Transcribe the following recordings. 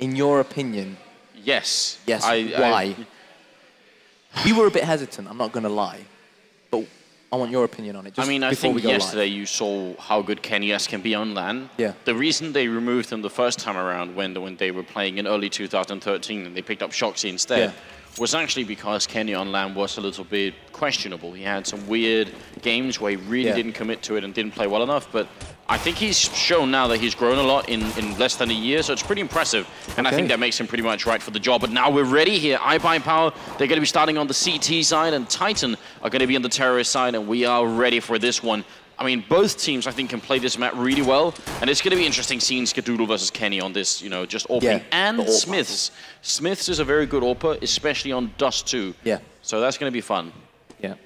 in your opinion, Yes. yes, I- I- why? we were a bit hesitant, I'm not going to lie. But I want your opinion on it. Just I mean, I think yesterday live. you saw how good Kenny S can be on LAN. Yeah. The reason they removed him the first time around when when they were playing in early 2013 and they picked up Shoxy instead Yeah. Was actually because Kenny on LAN was a little bit questionable. He had some weird games where he really Yeah. didn't commit to it and didn't play well enough. But I think he's shown now that he's grown a lot in, in less than a year, so it's pretty impressive. And I think that makes him pretty much right for the job. But now we're ready here. iBuy Power, they're going to be starting on the CT side, and Titan are going to be on the terrorist side, and we are ready for this one. I mean, both teams, I think, can play this map really well, and it's going to be interesting seeing Skadoodle versus Kenny on this, you know, just opening. Yeah, and SmithZz. SmithZz is a very good AWPer, especially on Dust 2. Yeah. So that's going to be fun. Yeah.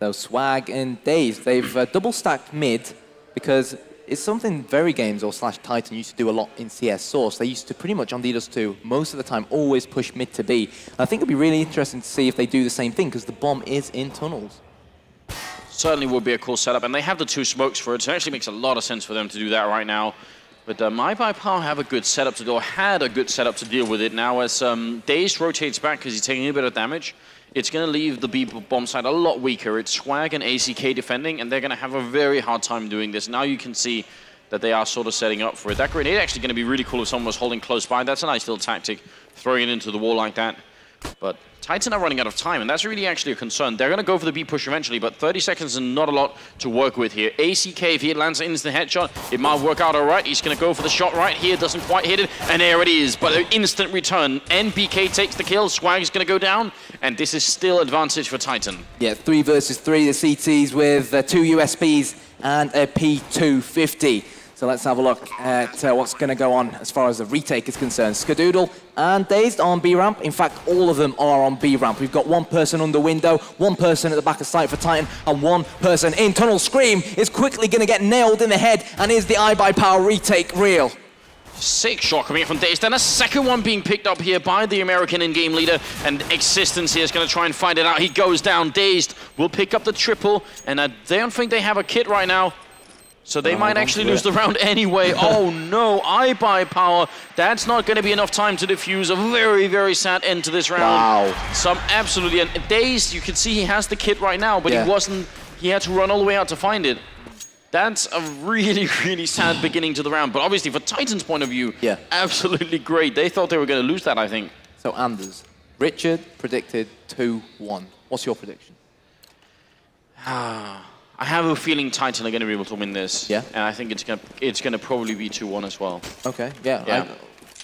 So Swag and Daze, they've uh, double stacked mid because it's something VeryGames or slash Titan used to do a lot in CS Source. They used to pretty much on Dust 2 most of the time always push mid to B. I think it'd be really interesting to see if they do the same thing because the bomb is in tunnels. Certainly would be a cool setup. And they have the two smokes for it, so it actually makes a lot of sense for them to do that right now. But uh, iBuyPower have a good setup to or had a good setup to deal with it. Now as um, Daze rotates back because he's taking a bit of damage, it's going to leave the B bomb side a lot weaker. It's Swag and AZK defending, and they're going to have a very hard time doing this. Now you can see that they are sort of setting up for it. That grenade actually going to be really cool if someone was holding close by. That's a nice little tactic, throwing it into the wall like that. But Titan are running out of time, and that's really actually a concern. They're going to go for the B push eventually, but 30 seconds is not a lot to work with here. AZK, if he lands an instant headshot, it might work out all right. He's going to go for the shot right here, doesn't quite hit it, and there it is. But an instant return. NBK takes the kill, Swag's going to go down, and this is still advantage for Titan. Yeah, three versus three, the CTs with uh, two USPs and a P250. So let's have a look at uh, what's going to go on as far as the retake is concerned. Skadoodle and Dazed on B ramp. In fact, all of them are on B ramp. We've got one person under window, one person at the back of sight for Titan, and one person in tunnel. Scream is quickly going to get nailed in the head, and is the iBuyPower retake real? Six shot coming in from Dazed, Then a second one being picked up here by the American in-game leader. And Existence here is going to try and find it out. He goes down. Dazed will pick up the triple. And I don't think they have a kit right now. So they Well, might actually lose the round anyway. oh no, iBuyPower. That's not going to be enough time to defuse a very, very sad end to this round. Wow. Some absolutely. And Dazed, you can see he has the kit right now, but Yeah. he wasn't. He had to run all the way out to find it. That's a really, really sad beginning to the round. But obviously, for Titan's point of view, Yeah. absolutely great. They thought they were going to lose that, I think. So Anders, Richard predicted 2-1. What's your prediction? Ah. I have a feeling Titan are going to be able to win this. Yeah. And I think it's going to it's going to probably be 2-1 as well. Okay, yeah. Yeah. I-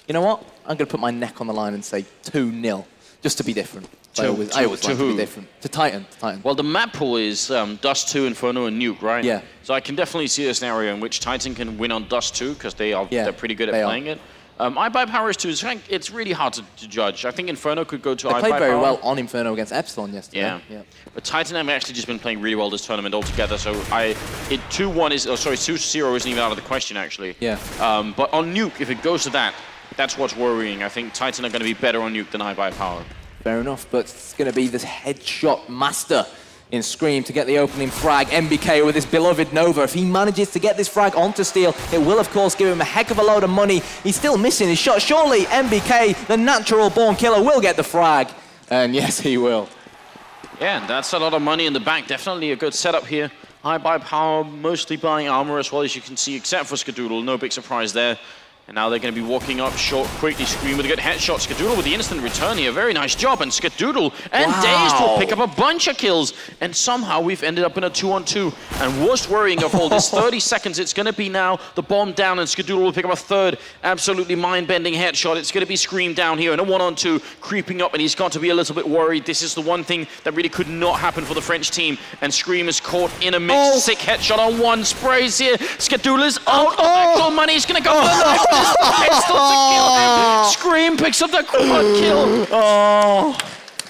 you know what? I'm going to put my neck on the line and say 2-0, just to be different. I To- always, I to- always to like to be different. To Titan, to Titan. Well, the map pool is um, Dust 2, Inferno, and Nuke, right? Yeah. So I can definitely see a scenario in which Titan can win on Dust 2 because they are Yeah, they're pretty good at they are. playing it. Um, iBuyPower is 2. It's, really hard to, to judge. I think Inferno could go to they I played very Power. well on Inferno against Epsilon yesterday. Yeah. yeah. But Titan have actually just been playing really well this tournament altogether. So I, it 2-1 is, oh sorry, 2-0 isn't even out of the question actually. Yeah. Um, but on Nuke, if it goes to that, that's what's worrying. I think Titan are going to be better on Nuke than iBuyPower. Fair enough, but it's going to be this headshot master in Scream to get the opening frag. NBK with his beloved Nova. If he manages to get this frag onto Steel, it will, of course, give him a heck of a load of money. He's still missing his shot. Surely NBK, the natural born killer, will get the frag. And yes, he will. Yeah, and that's a lot of money in the bank. Definitely a good setup here. iBuyPower, mostly buying armor as well as you can see, except for Skadoodle. No big surprise there. And now they're going to be walking up short, quickly, Scream with a good headshot. Skadoodle with the instant return here. Very nice job. And Skadoodle and Wow. Dazed will pick up a bunch of kills. And somehow we've ended up in a two-on-two. And worst worrying of all, this 30 seconds, it's going to be now the bomb down, and Skadoodle will pick up a third absolutely mind-bending headshot. It's going to be Scream down here in a one-on-two, creeping up, and he's got to be a little bit worried. This is the one thing that really could not happen for the French team. And Scream is caught in a mix. Oh. Sick headshot on one. Sprays here. Skadoodle is out of oh, oh. actual money. He's going to go oh. Pistol to kill him. Scream picks up the quad kill. Oh.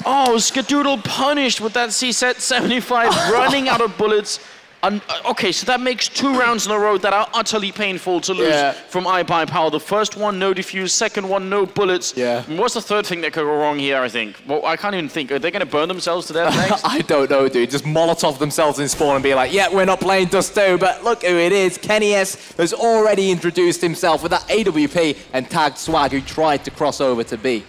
Oh, Skadoodle punished with that CZ75, running out of bullets. Un- uh, okay, so that makes two rounds in a row that are utterly painful to lose Yeah. from iBuyPower. The first one, no defuse. Second one, no bullets. Yeah. And what's the third thing that could go wrong here, I think? Well, I can't even think. Are they going to burn themselves to death next? I don't know, dude. Just Molotov themselves in spawn and be like, yeah, we're not playing Dust 2, but look who it is. Kenny S has already introduced himself with that AWP and tagged Swag, who tried to cross over to B.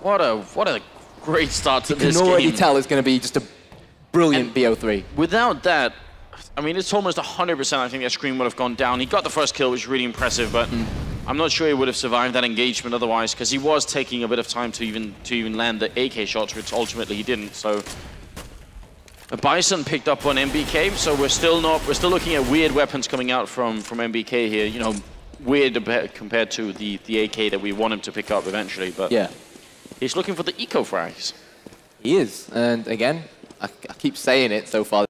what a what a great start to You this can already tell it's going to be just a brilliant And- BO3. Without that, I mean, it's almost 100% I think that Scream would have gone down. He got the first kill, which was really impressive, but Hmm. I'm not sure he would have survived that engagement otherwise, because he was taking a bit of time to even to even land the AK shots, which ultimately he didn't. So Bizon picked up on NBK, so we're still not we're still looking at weird weapons coming out from from NBK here. You know, weird compared to the the AK that we want him to pick up eventually, but Yeah, he's looking for the eco frags. he is. And again, I, I keep saying it so far.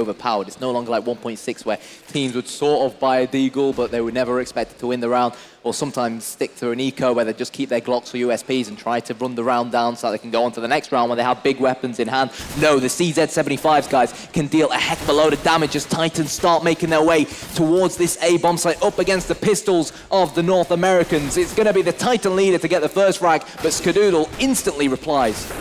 Overpowered. It's no longer like 1.6 where teams would sort of buy a Deagle, but they were never expected to win the round, or sometimes stick to an eco where they just keep their Glocks or USPs and try to run the round down so they can go on to the next round when they have big weapons in hand. No, the CZ75s guys can deal a heck of a load of damage as Titans start making their way towards this A bomb site up against the pistols of the North Americans. It's going to be the Titan leader to get the first frag, but Skadoodle instantly replies.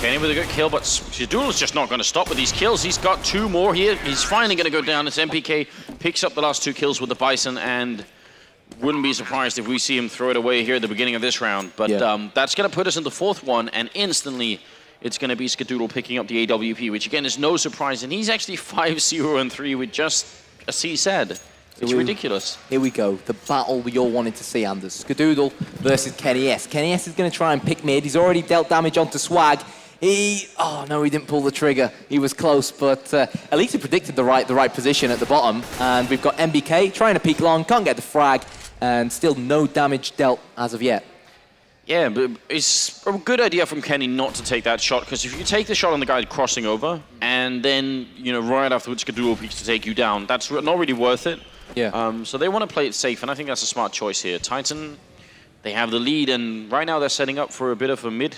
Kenny with a good kill, but Skadoodle's just not going to stop with these kills. He's got two more here. He's finally going to go down. It's NBK picks up the last two kills with the Bizon, and wouldn't be surprised if we see him throw it away here at the beginning of this round. But Yeah. um, that's going to put us in the fourth one, and instantly it's going to be Skadoodle picking up the AWP, which again is no surprise. And he's actually 5-0 and 3 with just a CZ. It's we- ridiculous. Here we go, the battle we all wanted to see, Anders. Skadoodle versus Kenny S. Kenny S is going to try and pick mid. He's already dealt damage onto Swag. He, oh no, he didn't pull the trigger. He was close, but uh, at least he predicted the right, the right position at the bottom. And we've got NBK trying to peek long, can't get the frag, and still no damage dealt as of yet. Yeah, but it's a good idea from Kenny not to take that shot because if you take the shot on the guy crossing over and then you know right afterwards Skadoodle peeks to take you down, that's not really worth it. Yeah. Um, so they want to play it safe, and I think that's a smart choice here. Titan, they have the lead, and right now they're setting up for a bit of a mid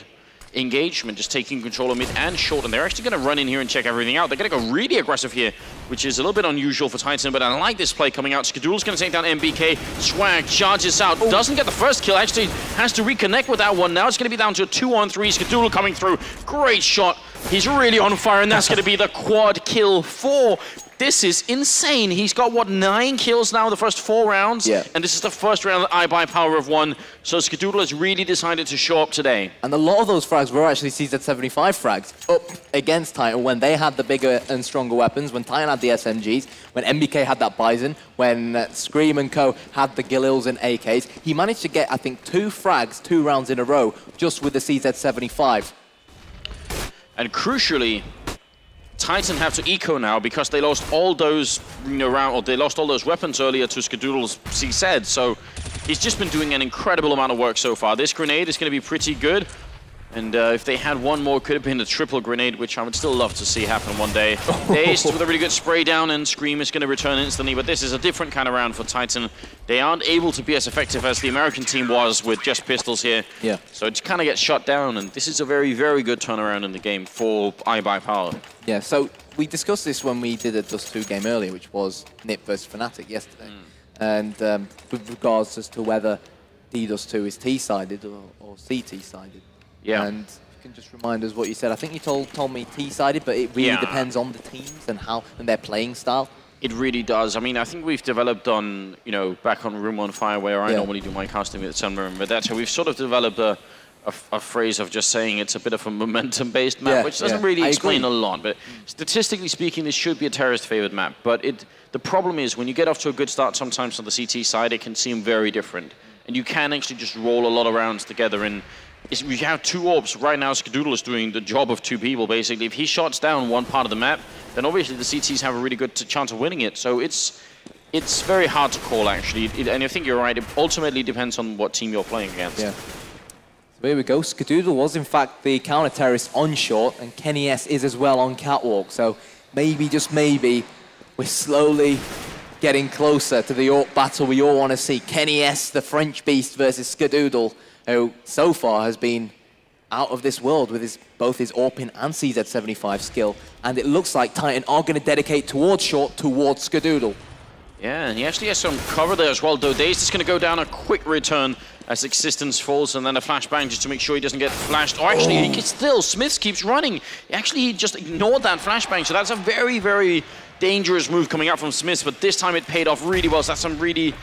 engagement, just taking control of mid and short, and they're actually going to run in here and check everything out. They're going to go really aggressive here, which is a little bit unusual for Titan, but I like this play coming out. Skadoodle's going to take down NBK. Swag charges out, oh. doesn't get the first kill, actually has to reconnect with that one. Now it's going to be down to a two on three. Skadoodle coming through. Great shot. He's really on fire, and that's going to be the quad kill four. This is insane. He's got, what, nine kills now in the first four rounds? Yeah. And this is the first round that iBuyPower of one. So Skadoodle has really decided to show up today. And a lot of those frags were actually CZ75 frags up against Titan when they had the bigger and stronger weapons, when Titan had the SMGs, when NBK had that Bizon, when uh, Scream and Co. had the Galils and AKs. He managed to get, I think, two frags two rounds in a row just with the CZ75. And crucially, Titan have to eco now because they lost all those you know, round, or they lost all those weapons earlier to Skadoodle's CZ. So he's just been doing an incredible amount of work so far. This grenade is going to be pretty good. And uh, if they had one more, could have been a triple grenade, which I would still love to see happen one day. Dazed with a really good spray down, and Scream is going to return instantly. But this is a different kind of round for Titan. They aren't able to be as effective as the American team was with just pistols here. Yeah. So it kind of gets shut down, and this is a very, very good turnaround in the game for iBuyPower. Yeah, so we discussed this when we did a Dust 2 game earlier, which was Nip versus Fnatic yesterday. And um, with regards as to whether D-Dust 2 is T-sided or, or CT-sided. Yeah. And you can just remind us what you said. I think you told told me T-sided, but it really Yeah. depends on the teams and how and their playing style. It really does. I mean, I think we've developed on, you know, back on Room on Fire, where I Yeah. normally do my casting with Sunburn, but that's how we've sort of developed a, a, a phrase of just saying it's a bit of a momentum-based map, Yeah, which doesn't yeah. really I explain agree. a lot. But statistically speaking, this should be a terrorist-favored map. But it, the problem is when you get off to a good start, sometimes on the CT side, it can seem very different, and you can actually just roll a lot of rounds together and. Is we have two orbs right now. Skadoodle is doing the job of two people basically. If he shots down one part of the map, then obviously the CTs have a really good chance of winning it. So it's it's very hard to call actually, it, and I think you're right. It ultimately depends on what team you're playing against. Yeah. So here we go. Skadoodle was in fact the counter-terrorist on short, and Kenny S is as well on catwalk. So maybe, just maybe, we're slowly getting closer to the AWP battle we all want to see. Kenny S, the French beast, versus Skadoodle, who so far has been out of this world with his both his Orpin and CZ75 skill. And it looks like Titan are going to dedicate towards short, towards Skadoodle. Yeah, and he actually has some cover there as well. Dazed is going to go down a quick return as Existence falls, and then a flashbang just to make sure he doesn't get flashed. Oh, actually, oh. he can still. Smith keeps running. Actually, he just ignored that flashbang, so that's a very, very dangerous move coming out from Smith, but this time it paid off really well, so that's some really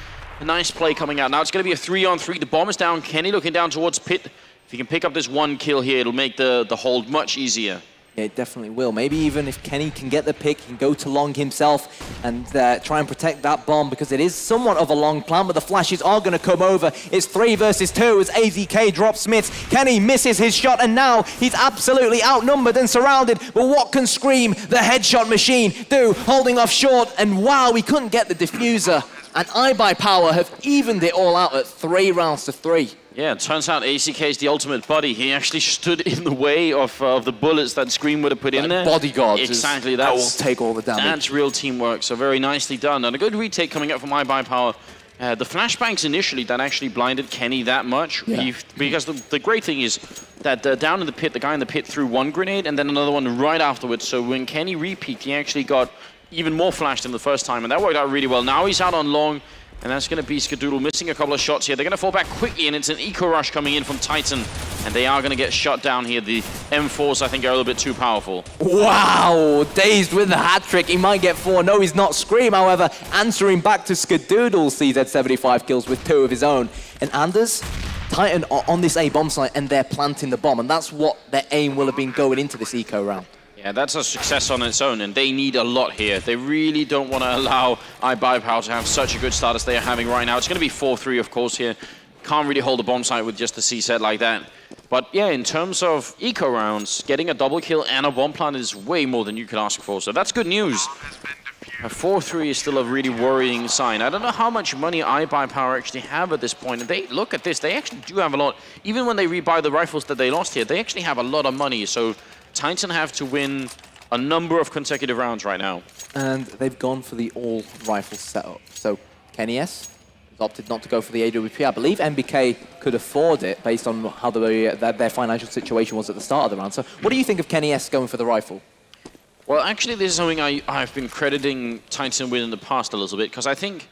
nice play coming out. Now it's going to be a three-on-three. The bomb is down. Kenny looking down towards Pit. If he can pick up this one kill here, it'll make the, the hold much easier. It definitely will. Maybe even if Kenny can get the pick, he can go to long himself and uh, try and protect that bomb because it is somewhat of a long plan, but the flashes are going to come over. It's three versus two as AZK drops SmithZz. Kenny misses his shot and now he's absolutely outnumbered and surrounded. But what can Scream, the headshot machine, do? Holding off short and wow, we couldn't get the diffuser. And iBuyPower have evened it all out at three rounds to three. Yeah, it turns out AZK is the ultimate buddy. He actually stood in the way of, uh, of the bullets that Scream would have put like in there. Bodyguard. Exactly. That will take all the damage. That's real teamwork. So very nicely done. And a good retake coming up from iBUYPOWER. Uh, the flashbangs initially that actually blinded Kenny that much. Yeah. He, because the, the, great thing is that uh, down in the pit, the guy in the pit threw one grenade and then another one right afterwards. So when Kenny repeaked, he actually got even more flashed than the first time. And that worked out really well. Now he's out on long. And that's going to be Skadoodle missing a couple of shots here. They're going to fall back quickly, and it's an eco rush coming in from Titan. And they are going to get shut down here. The M4s, I think, are a little bit too powerful. Wow! Dazed with the hat trick. He might get four. No, he's not. Scream, however, answering back to Skadoodle CZ75 kills with two of his own. And Anders, Titan are on this A bomb site, and they're planting the bomb. And that's what their aim will have been going into this eco round. Yeah, that's a success on its own, and they need a lot here. They really don't want to allow iBUYPOWER to have such a good start as they are having right now. It's going to be 4-3, of course, here. Can't really hold a bomb site with just a CZ like that. But yeah, in terms of eco rounds, getting a double kill and a bomb plant is way more than you could ask for, so that's good news. A 4-3 is still a really worrying sign. I don't know how much money iBUYPOWER actually have at this point. And they look at this, they actually do have a lot. Even when they rebuy the rifles that they lost here, they actually have a lot of money. So Titan have to win a number of consecutive rounds right now. And they've gone for the all-rifle setup. So Kenny S has opted not to go for the AWP. I believe MBK could afford it based on how the, uh, their financial situation was at the start of the round. So what do you think of Kenny S going for the rifle? Well, actually, this is something I, I've been crediting Titan with in the past a little bit, because I think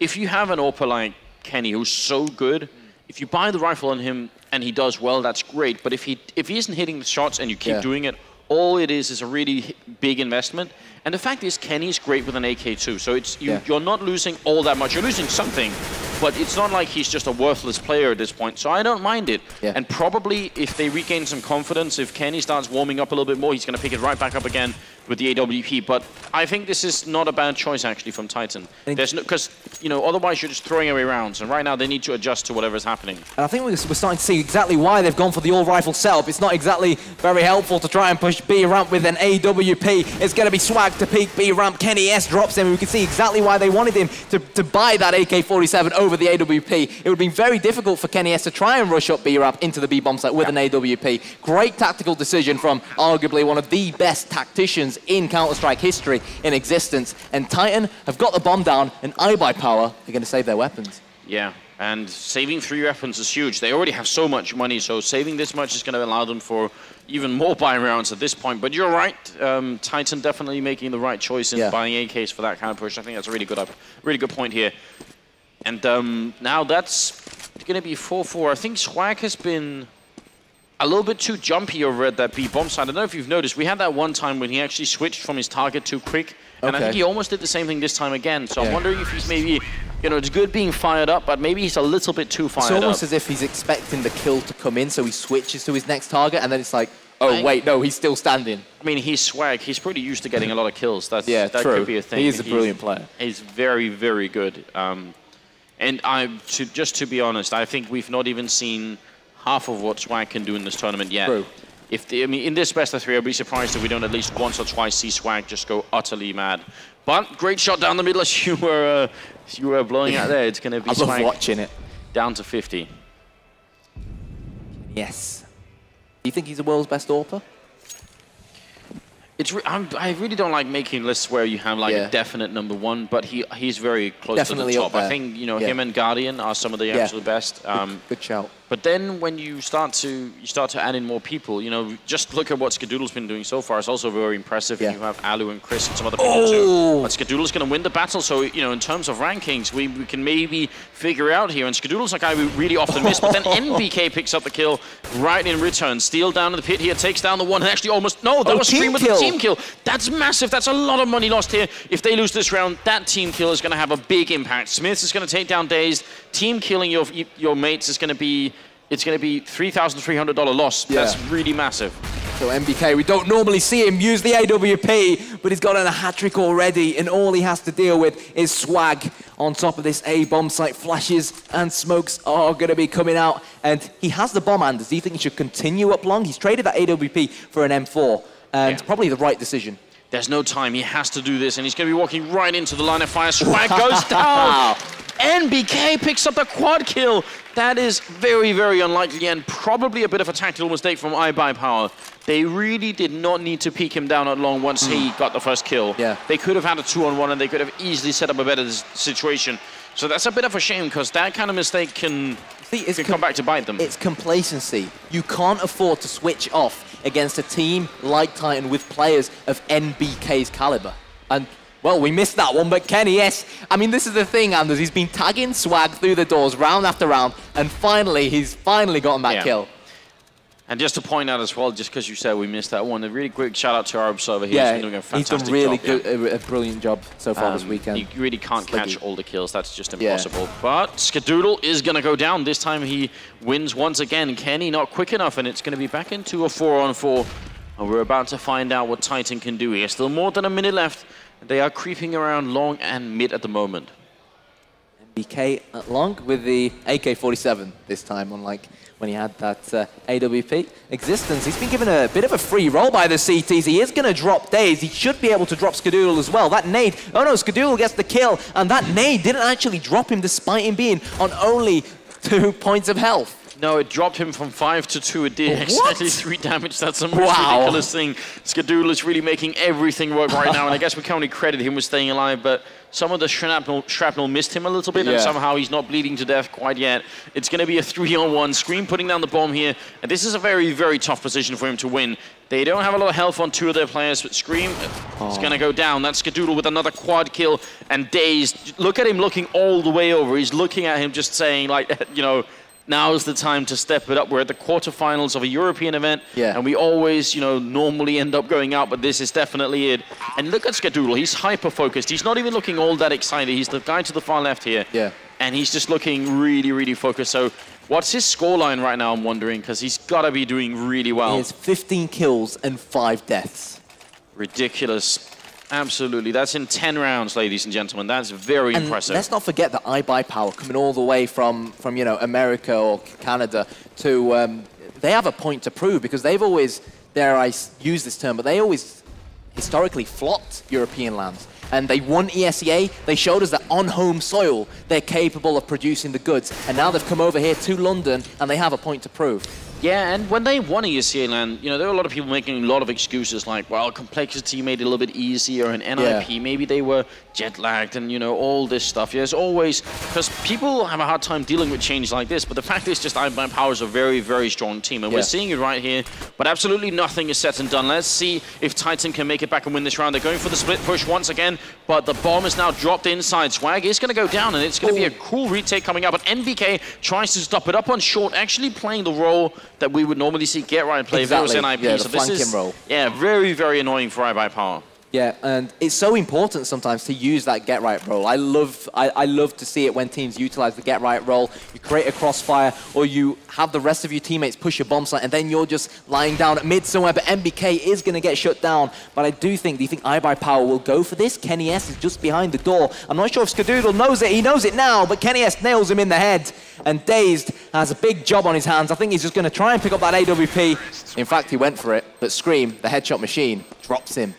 if you have an AWPer like Kenny who's so good, if you buy the rifle on him and he does well, that's great. But if he if he isn't hitting the shots and you keep yeah. doing it, all it is is a really big investment. And the fact is, Kenny's great with an AK-2, so it's you, are not losing all that much. You're losing something, but it's not like he's just a worthless player at this point. So I don't mind it. Yeah. And probably if they regain some confidence, if Kenny starts warming up a little bit more, he's going to pick it right back up again with the AWP. But I think this is not a bad choice actually from Titan. There's no because you know otherwise you're just throwing away rounds, and right now they need to adjust to whatever's happening. And I think we're starting to see exactly why they've gone for the all-rifle setup. It's not exactly very helpful to try and push B ramp with an AWP. It's going to be swag to peak B ramp. Kenny S drops him. We can see exactly why they wanted him to, to buy that AK-47 over the AWP. It would have been very difficult for Kenny S to try and rush up B ramp into the B bomb site with yeah. an AWP. Great tactical decision from arguably one of the best tacticians in Counter-Strike history in existence. And Titan have got the bomb down, and iBUYPOWER are going to save their weapons. Yeah, and saving three weapons is huge. They already have so much money, so saving this much is going to allow them for even more buy rounds at this point. But you're right, um, Titan definitely making the right choice in yeah. buying AKs for that kind of push. I think that's a really good, really good point here. And um, now that's going to be 4-4. I think Swag has been a little bit too jumpy over at that B bomb side. I don't know if you've noticed, we had that one time when he actually switched from his target too quick, and okay. I think he almost did the same thing this time again. So yeah. I'm wondering if he's maybe, you know, it's good being fired up, but maybe he's a little bit too fired up. It's almost up. as if he's expecting the kill to come in, so he switches to his next target, and then it's like, oh, I, wait, no, he's still standing. I mean, he's swag. He's pretty used to getting a lot of kills. That's, yeah, that true. could be a thing. He is a brilliant he's, player. He's very, very good. Um, and I, to, just to be honest, I think we've not even seen half of what Swag can do in this tournament yet. True. If the, I mean, in this best of three, I'd be surprised if we don't at least once or twice see Swag just go utterly mad. But great shot down the middle as you were, uh, as you were blowing out there. It's going to be I love watching it. Down to 50. Yes. Do you think he's the world's best AWPer? It's re- I'm, I really don't like making lists where you have like Yeah. a definite number one, but he he's very close Definitely to the top. I think you know Yeah. him and Guardian are some of the Yeah. absolute best. Um, Good shout. But then when you start to you start to add in more people, you know, just look at what Skadoodle's been doing so far. It's also very impressive. Yeah. You have Alu and Chris and some other people Oh! too. But Skadoodle's going to win the battle. So you know, in terms of rankings, we, we can maybe figure out here. And Skadoodle's a guy we really often miss. But then NBK picks up the kill right in return. Steal down in the pit here, takes down the one, and actually almost no, that Oh, was team Scream with kill. the team kill. That's massive. That's a lot of money lost here. If they lose this round, that team kill is going to have a big impact. Smith is going to take down Dazed. Team killing your your mates is going to be it's going to be three thousand three hundred dollar loss. Yeah. That's really massive. So NBK, we don't normally see him use the AWP, but he's got a hat trick already, and all he has to deal with is swag on top of this A bomb site. Flashes and smokes are going to be coming out, and he has the bomb. Anders, do you think he should continue up long? He's traded that AWP for an M4, and Yeah. probably the right decision. There's no time. He has to do this, and he's going to be walking right into the line of fire. Swag goes down. NBK picks up the quad kill. That is very, very unlikely, and probably a bit of a tactical mistake from iBuyPower. They really did not need to peek him down at long once he mm. got the first kill. Yeah. They could have had a two-on-one, and they could have easily set up a better situation. So that's a bit of a shame, because that kind of mistake can, See, can come back to bite them. It's complacency. You can't afford to switch off against a team like Titan with players of NBK's caliber. And well, we missed that one, but Kenny, yes. I mean, this is the thing, Anders. He's been tagging swag through the doors round after round, and finally, he's finally gotten that Yeah. kill. And just to point out as well, just because you said we missed that one, a really quick shout out to our observer. He's yeah, been doing a he's done really job, yeah. a, a brilliant job so far this Um, weekend. You really can't Slightly. catch all the kills. That's just Yeah. impossible. But Skadoodle is going to go down. This time he wins once again. Kenny not quick enough, and it's going to be back into a four-on-four. And we're about to find out what Titan can do here. Still more than a minute left. They are creeping around long and mid at the moment. BK at long with the AK-47 this time, unlike when he had that uh, AWP existence. He's been given a bit of a free roll by the CTs. He is going to drop Days. He should be able to drop Skadoodle as well. That nade, oh no, Skadoodle gets the kill, and that nade didn't actually drop him despite him being on only two points of health. No, it dropped him from five to two. It did What? exactly three damage. That's the most Wow. ridiculous thing. Skadoodle is really making everything work right now, and I guess we can only credit him with staying alive, but some of the shrapnel, shrapnel missed him a little bit, Yeah. and somehow he's not bleeding to death quite yet. It's going to be a three-on-one. Scream putting down the bomb here, and this is a very, very tough position for him to win. They don't have a lot of health on two of their players, but Scream is oh. going to go down. That's Skadoodle with another quad kill, and Dazed. Look at him looking all the way over. He's looking at him just saying, like, you know, now is the time to step it up. We're at the quarterfinals of a European event, Yeah. and we always, you know, normally end up going out, but this is definitely it. And look at Skadoodle. He's hyper-focused. He's not even looking all that excited. He's the guy to the far left here. Yeah. And he's just looking really, really focused. So what's his scoreline right now, I'm wondering, because he's got to be doing really well. He has 15 kills and five deaths. Ridiculous. Absolutely. That's in 10 rounds, ladies and gentlemen. That's very And impressive. let's not forget that iBuyPower coming all the way from, from you know, America or Canada to, um, they have a point to prove because they've always, dare I use this term, but they always historically flopped European LANs. And they won ESEA. They showed us that on home soil, they're capable of producing the goods. And now they've come over here to London and they have a point to prove. Yeah, and when they won ESEA LAN, you know, there were a lot of people making a lot of excuses like, well, compLexity made it a little bit easier, and NIP, maybe they were jet lagged, and, you know, all this stuff. There's always, because people have a hard time dealing with change like this, but the fact is just Iron Power is a very, very strong team, and Yeah. we're seeing it right here, but absolutely nothing is set and done. Let's see if Titan can make it back and win this round. They're going for the split push once again, but the bomb is now dropped inside. Swag is going to go down, and it's going to be a cool retake coming up, but NBK tries to stop it up on short, actually playing the role that we would normally see GeT_RiGhT play if it was Exactly. NIP. Yeah, so this is role. yeah, very very annoying for iBuyPower. Yeah, and it's so important sometimes to use that get right role. I love, I, I love to see it when teams utilize the get right role. You create a crossfire, or you have the rest of your teammates push a bomb site, and then you're just lying down at mid somewhere. But NBK is going to get shut down. But I do think, do you think iBuyPower will go for this? Kenny S is just behind the door. I'm not sure if Skadoodle knows it. He knows it now, but Kenny S nails him in the head. And Dazed has a big job on his hands. I think he's just going to try and pick up that AWP. In fact, he went for it, but Scream, the headshot machine, drops him.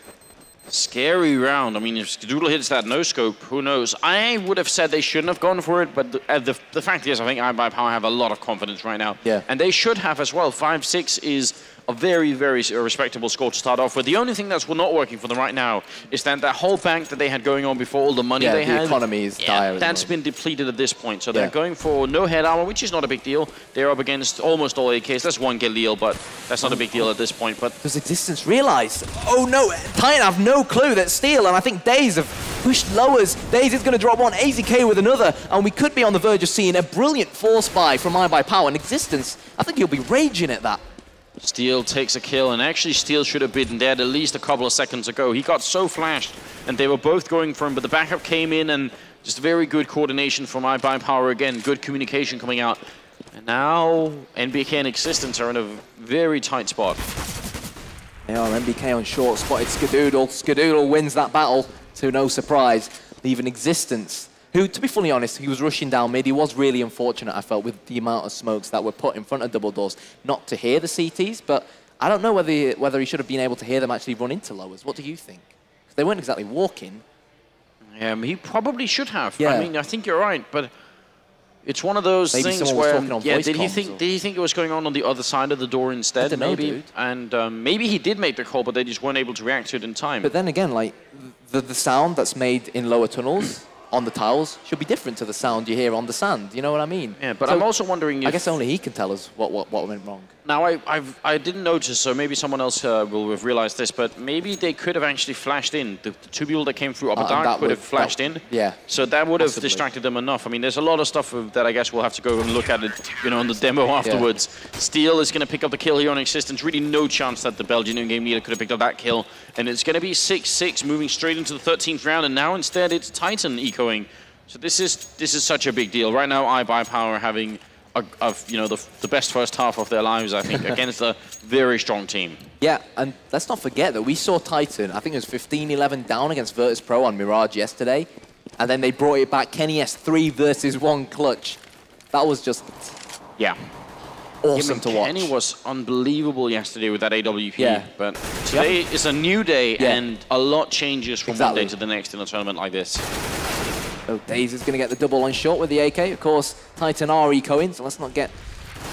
Scary round. I mean, if Skadoodle hits that no scope, who knows? I would have said they shouldn't have gone for it, but the, uh, the, the fact is, I think iBuyPower have a lot of confidence right now. Yeah. And they should have as well. 5 6 is a very, very uh, respectable score to start off with. The only thing that's not working for them right now is that that whole bank that they had going on before, all the money Yeah, they the had, economy is yeah, dire that's well. been depleted at this point. So Yeah. they're going for no head armor, which is not a big deal. They're up against almost all AKs. That's one Galil, but that's not a big deal at this point. But Does Existence realise? Oh no, Titan I have no clue that Steel, and I think Days have pushed lowers. Days is going to drop one, AZK with another, and we could be on the verge of seeing a brilliant force buy from iBuyPower. And Existence, I think he'll be raging at that. Steel takes a kill, and actually Steel should have been dead at least a couple of seconds ago. He got so flashed, and they were both going for him, but the backup came in, and just very good coordination from iBuy Power again, good communication coming out. And now NBK and Existence are in a very tight spot. They are NBK on short, spotted Skadoodle. Skadoodle wins that battle to no surprise, leaving Existence, who, to be fully honest, he was rushing down mid. He was really unfortunate, I felt, with the amount of smokes that were put in front of Double Doors, not to hear the CTs, but I don't know whether he, whether he should have been able to hear them actually run into lowers. What do you think? 'Cause they weren't exactly walking. Um, he probably should have. Yeah. I mean, I think you're right, but it's one of those Maybe things where on yeah, did he think or- did he think it was going on on the other side of the door instead? know, maybe, dude. and um, maybe he did make the call, but they just weren't able to react to it in time. But then again, like, the, the sound that's made in lower tunnels on the tiles should be different to the sound you hear on the sand. You know what I mean? yeah, but So I'm also wondering I guess only he can tell us what, what, what went wrong. Now, I, I've, I didn't notice, so maybe someone else uh, will have realized this, but maybe they could have actually flashed in. The, the two people that came through Upper Uh, Dark could have flashed that- in. yeah, So that would have distracted them enough. I mean, there's a lot of stuff of- that I guess we'll have to go and look at it, you know, on the demo afterwards. Steel is going to pick up the kill here on Existence. Really no chance that the Belgian in-game leader could have picked up that kill. And it's going to be 6-6 moving straight into the 13th round, and now instead it's Titan echoing. So this is this is such a big deal. Right now, iBuyPower having a, you know the, the best first half of their lives, I think, against a very strong team. Yeah, and let's not forget that we saw Titan, I think it was 15-11 down against Virtus Pro on Mirage yesterday, and then they brought it back, Kenny S, 3 versus 1 clutch. That was just Yeah. awesome to watch. Kenny was unbelievable yesterday with that AWP. Yeah. But today is a new day, Yeah. and a lot changes from Exactly. one day to the next in a tournament like this. So Daze is going to get the double on short with the AK. Of course, Titan are ecoing, so let's not get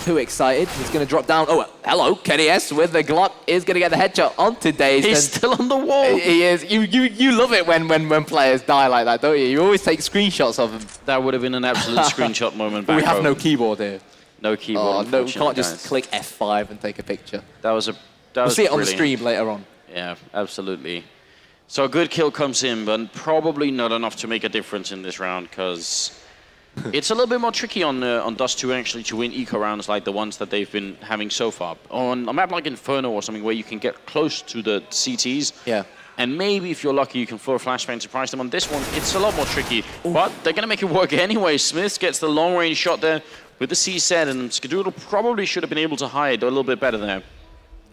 too excited. He's going to drop down. Oh, hello, Kenny S with the Glock is going to get the headshot onto Daze. He's still on the wall. He is. You, you, you love it when, when, when players die like that, don't you? You always take screenshots of them. That would have been an absolute screenshot moment But back we have home. no keyboard here. no keyboard. Oh, no, we can't just guys. click F5 and take a picture. That was a. That We'll was see it on the stream later on. Yeah, absolutely. So a good kill comes in, but probably not enough to make a difference in this round because it's a little bit more tricky on uh, on Dust 2 actually to win eco rounds like the ones that they've been having so far. On a map like Inferno or something where you can get close to the CTs. Yeah. And maybe if you're lucky, you can throw a flashbang and surprise them. On this one, it's a lot more tricky. But they're going to make it work anyway. Smith gets the long range shot there with the CZ, and Skadoodle probably should have been able to hide a little bit better there.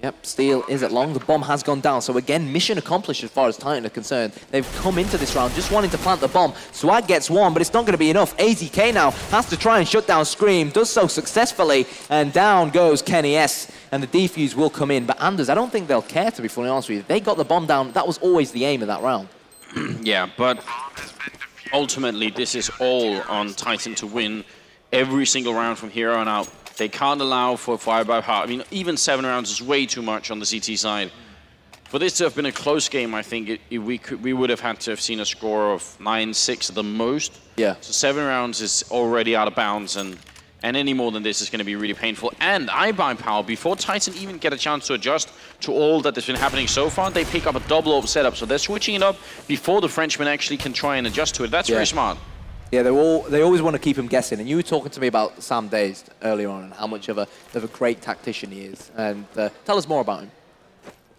Yep, Steel is at long. The bomb has gone down. So again, mission accomplished as far as Titan are concerned. They've come into this round just wanting to plant the bomb. Swag gets one, but it's not going to be enough. AZK now has to try and shut down Scream. Does so successfully. And down goes Kenny S. And the defuse will come in. But Anders, I don't think they'll care, to be fully honest with you. They got the bomb down. That was always the aim of that round. Yeah, but ultimately, this is all on Titan to win every single round from here on out. They can't allow for fire by heart. I mean, even seven rounds is way too much on the CT side. For this to have been a close game, I think it, it- we could we would have had to have seen a score of 9-6 at the most. Yeah. So seven rounds is already out of bounds, and and any more than this is going to be really painful. And iBuy Power, before Titan even get a chance to adjust to all that has been happening so far, they pick up a double up setup. So they're switching it up before the Frenchman actually can try and adjust to it. That's Yeah. very smart. Yeah, they all they always want to keep him guessing. And you were talking to me about Sam Dazed earlier on and how much of a of a great tactician he is. And uh, tell us more about him.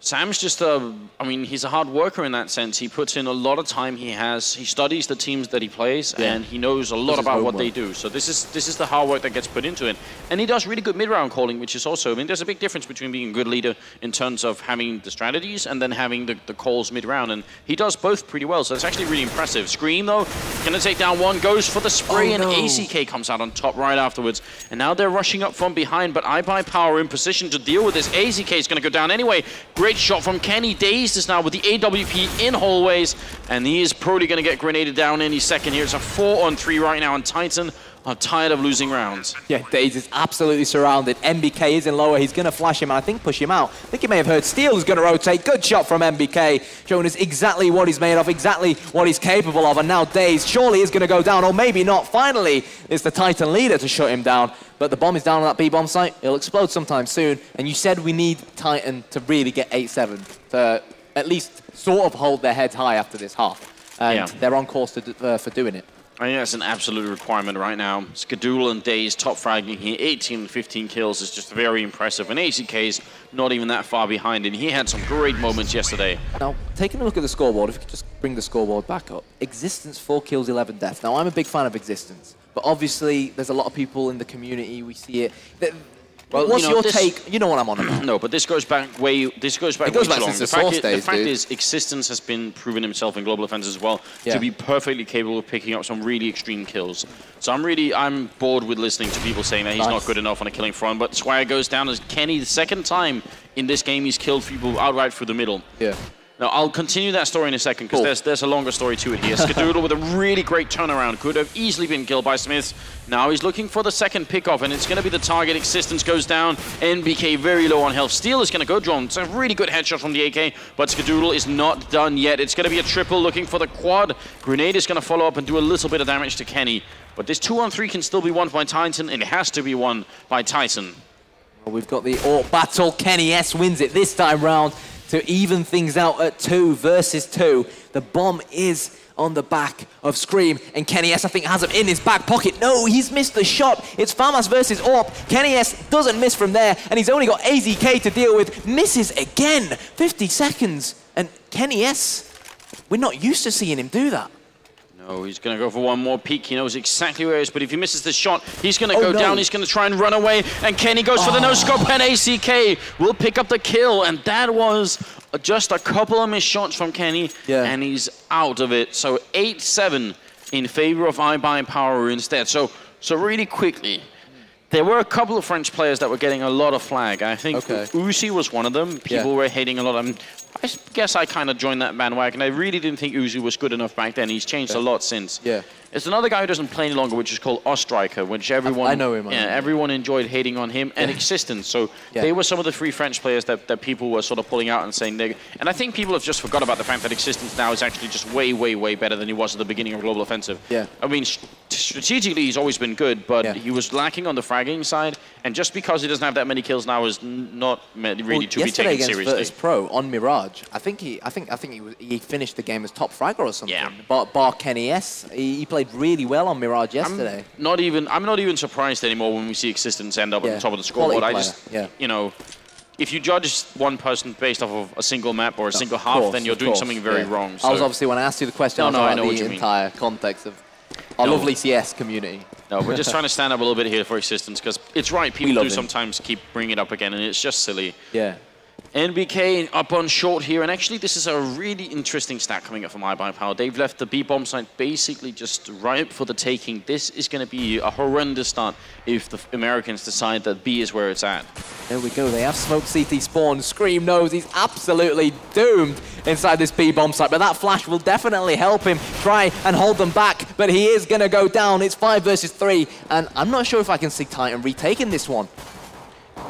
Sam's just a, I mean, he's a hard worker in that sense. He puts in a lot of time. He has, he studies the teams that he plays, Yeah. and he knows a lot his about what they do. So this is this is the hard work that gets put into it, and he does really good mid-round calling, which is also, I mean, there's a big difference between being a good leader in terms of having the strategies and then having the, the calls mid-round, and he does both pretty well. So it's actually really impressive. Scream though, gonna take down one, goes for the spray, Oh, and no. AZK comes out on top right afterwards. And now they're rushing up from behind, but iBuy Power in position to deal with this. AZK is going to go down anyway. Great shot from Kenny. Dazed is now with the AWP in hallways, and he is probably going to get grenaded down any second here. It's a four on three right now, and Titan are tired of losing rounds. Yeah, Days is absolutely surrounded. NBK is in lower. He's going to flash him and I think push him out. I think you may have heard Steel is going to rotate. Good shot from NBK, showing us exactly what he's made of, exactly what he's capable of. And now Days surely is going to go down, or maybe not. Finally, it's the Titan leader to shut him down. But the bomb is down on that B-bomb site. It'll explode sometime soon. And you said we need Titan to really get 8-7 to at least sort of hold their heads high after this half. And Yeah. they're on course to, uh, for doing it. I think that's an absolute requirement right now. Skadoodle and Days top fragging here, 18 and 15 kills is just very impressive. And AZK is not even that far behind, and he had some great moments yesterday. Now, taking a look at the scoreboard, if you could just bring the scoreboard back up. Existence, 4 kills, 11 deaths. Now, I'm a big fan of Existence, but obviously there's a lot of people in the community, we see it. Well, What's you know, your this- take? You know what I'm on about. No, but this goes back way. This goes back It goes way back long. since The the fact, Source is, days, the fact dude. is, existence has been proven himself in global offense as well Yeah. to be perfectly capable of picking up some really extreme kills. So I'm really, I'm bored with listening to people saying that he's Nice. not good enough on a killing front. But Swire goes down as Kenny the second time in this game he's killed people outright through the middle. Yeah. Now, I'll continue that story in a second because Cool. there's, there's a longer story to it here. Skadoodle with a really great turnaround could have easily been killed by Smith. Now he's looking for the second pickoff, and it's going to be the target. Existence goes down. NBK very low on health. Steel is going to go drone. It's a really good headshot from the AK, but Skadoodle is not done yet. It's going to be a triple looking for the quad. Grenade is going to follow up and do a little bit of damage to Kenny. But this 2 on 3 can still be won by Titan, and it has to be won by Titan. Well, we've got the AWP battle. Kenny S wins it this time round to even things out at two versus two. The bomb is on the back of Scream, and Kenny S, I think, has him in his back pocket. No, he's missed the shot. It's Famas versus AWP. Kenny S doesn't miss from there, and he's only got AZK to deal with. Misses again. 50 seconds, and Kenny S, we're not used to seeing him do that. No, he's going to go for one more peek. He knows exactly where he is, but if he misses the shot, he's going to Oh, go no. down. He's going to try and run away, and Kenny goes for the oh. no-scope, and AZK will pick up the kill, and that was just a couple of missed shots from Kenny, Yeah. and he's out of it. So 8-7 in favor of iBuy Power instead. So, so really quickly, there were a couple of French players that were getting a lot of flag. I think Okay. Uzi was one of them. People Yeah. were hating a lot. I, mean, I guess I kind of joined that bandwagon. I really didn't think Uzi was good enough back then. He's changed a lot since. Yeah. It's another guy who doesn't play any longer, which is called Ostriker, which everyone I know him, I Yeah, know everyone enjoyed hating on him and Existence. So Yeah. they were some of the three French players that, that people were sort of pulling out and saying they. And I think people have just forgot about the fact that Existence now is actually just way, way, way better than he was at the beginning of Global Offensive. Yeah. I mean, st- strategically he's always been good, but Yeah. he was lacking on the fragging side. And just because he doesn't have that many kills now is not really Well, to be taken against seriously. Virtus Pro on Mirage, I think he, I think, I think he, was, he finished the game as top fragger or something. Yeah. Bar, bar Kenny S, he, he played really well on Mirage I'm yesterday. not even I'm not even surprised anymore when we see Existence end up at Yeah. the top of the scoreboard. I just yeah. you know if you judge one person based off of a single map or a single half, course, then you're doing course, something very yeah. wrong. I was obviously when I asked you the question, No, I was no, I know the you mean. entire context of our No. lovely CS community. No, we're just trying to stand up a little bit here for Existence because it's right. People do sometimes keep bringing it up again, and it's just silly. Yeah. NBK up on short here, and actually this is a really interesting stat coming up from iBuy Power. They've left the B bomb site basically just ripe for the taking. This is going to be a horrendous start if the Americans decide that B is where it's at. There we go. They have smoke CT spawn. Scream knows he's absolutely doomed inside this B bomb site, but that flash will definitely help him try and hold them back. But he is going to go down. It's five versus three, and I'm not sure if I can see Titan retaking this one.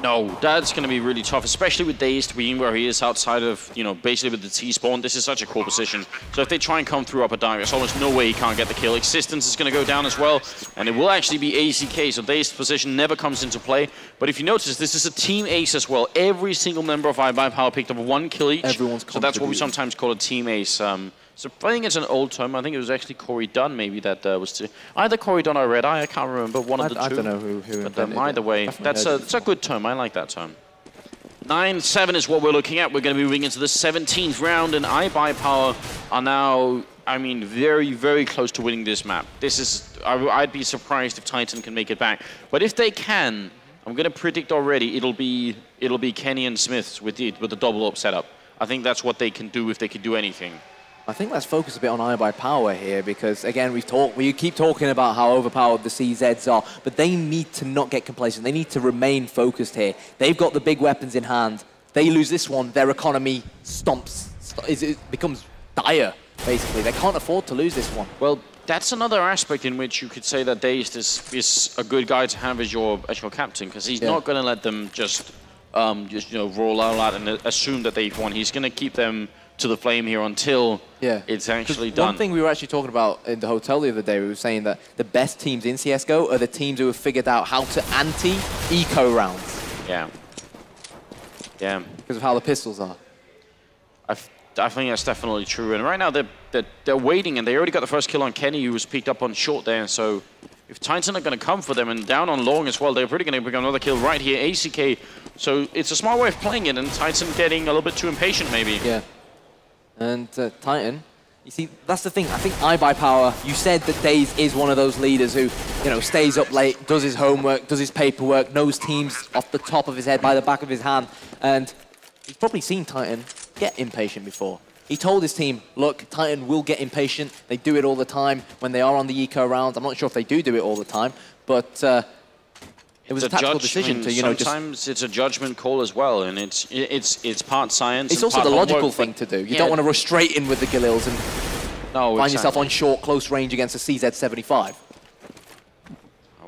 No, that's going to be really tough, especially with Dazed being where he is outside of, you know, basically with the T-spawn. This is such a cool position. So if they try and come through up a dark, there's almost no way he can't get the kill. Existence is going to go down as well, and it will actually be AZK, so Dazed position never comes into play. But if you notice, this is a team ace as well. Every single member of iBuy Power picked up one kill each. Everyone's So that's what we sometimes call a team ace. Um, so I think it's an old term. I think it was actually Corey Dunn maybe that uh, was to, either Corey Dunn or Redeye. I can't remember one I, of the I two. don't know who, who But um, either it. way, that's a, it's a good term. I like that term. 9-7 is what we're looking at. We're going to be moving into the 17th round, and I iBuy Power are now, I mean, very, very close to winning this map. This is, I, I'd be surprised if Titan can make it back. But if they can, I'm going to predict already, it'll be, it'll be Kenny and SmithZz with the, with the double up setup. I think that's what they can do if they can do anything. I think let's focus a bit on iBuy Power here because again we've talked we keep talking about how overpowered the CZs are, but they need to not get complacent. They need to remain focused here. They've got the big weapons in hand. They lose this one, their economy stomps st- is, it becomes dire basically. They can't afford to lose this one. Well, that's another aspect in which you could say that Dazed is, is a good guy to have as your as your captain because he's Yeah. not going to let them just um, just you know roll out and assume that they've won. He's going to keep them to the flame here until Yeah. it's actually done. One thing we were actually talking about in the hotel the other day, we were saying that the best teams in CSGO are the teams who have figured out how to anti-eco rounds Yeah. Yeah. because of how the pistols are. I, f- I think that's definitely true. And right now they're, they're, they're waiting, and they already got the first kill on Kenny, who was picked up on short there. So if Titan are going to come for them and down on long as well, they're pretty going to pick another kill right here. AZK. So it's a smart way of playing it, and Titan getting a little bit too impatient maybe. Yeah. And uh, Titan, you see, that's the thing. I think iBuyPower. You said that Daze is one of those leaders who, you know, stays up late, does his homework, does his paperwork, knows teams off the top of his head, by the back of his hand, and he's probably seen Titan get impatient before. He told his team, look, Titan will get impatient. They do it all the time when they are on the eco rounds. I'm not sure if they do do it all the time, but uh, it was a tactical judgment- decision to, you know, sometimes it's a judgment call as well, and it's it's it's part science. It's also the logical thing to do. You yeah, don't want to rush straight in with the Galils and no, find yourself on short, close range against a CZ75.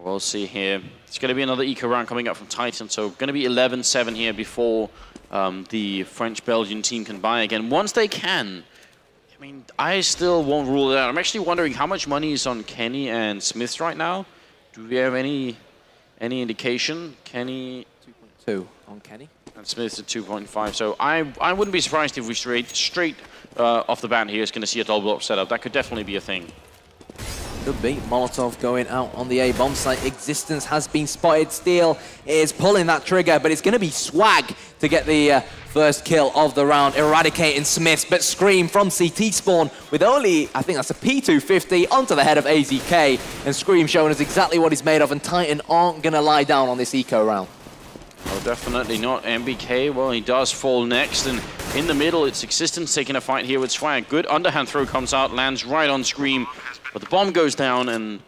We'll see here. It's going to be another eco round coming up from Titan, so going to be 11-7 here before um, the French-Belgian team can buy again. Once they can, I mean, I still won't rule it out. I'm actually wondering how much money is on Kenny and SmithZz right now. Do we have any any indication? Kenny 2.2 on Kenny. and SmithZz at 2.5. So I I wouldn't be surprised if we straight straight uh, off the bat here is going to see a double up setup. That could definitely be a thing. Could be. Molotov going out on the A bomb site. Existence has been spotted. Steel is pulling that trigger, but it's going to be Swag to get the uh, first kill of the round, eradicating SmithZz. But Scream from CT spawn with only, I think that's a P250 onto the head of AZK. And Scream showing us exactly what he's made of. And Titan aren't going to lie down on this eco round. Oh, definitely not. NBK, well, he does fall next, and in the middle, it's Existence taking a fight here with Swag. Good underhand throw comes out, lands right on Scream, but the bomb goes down, and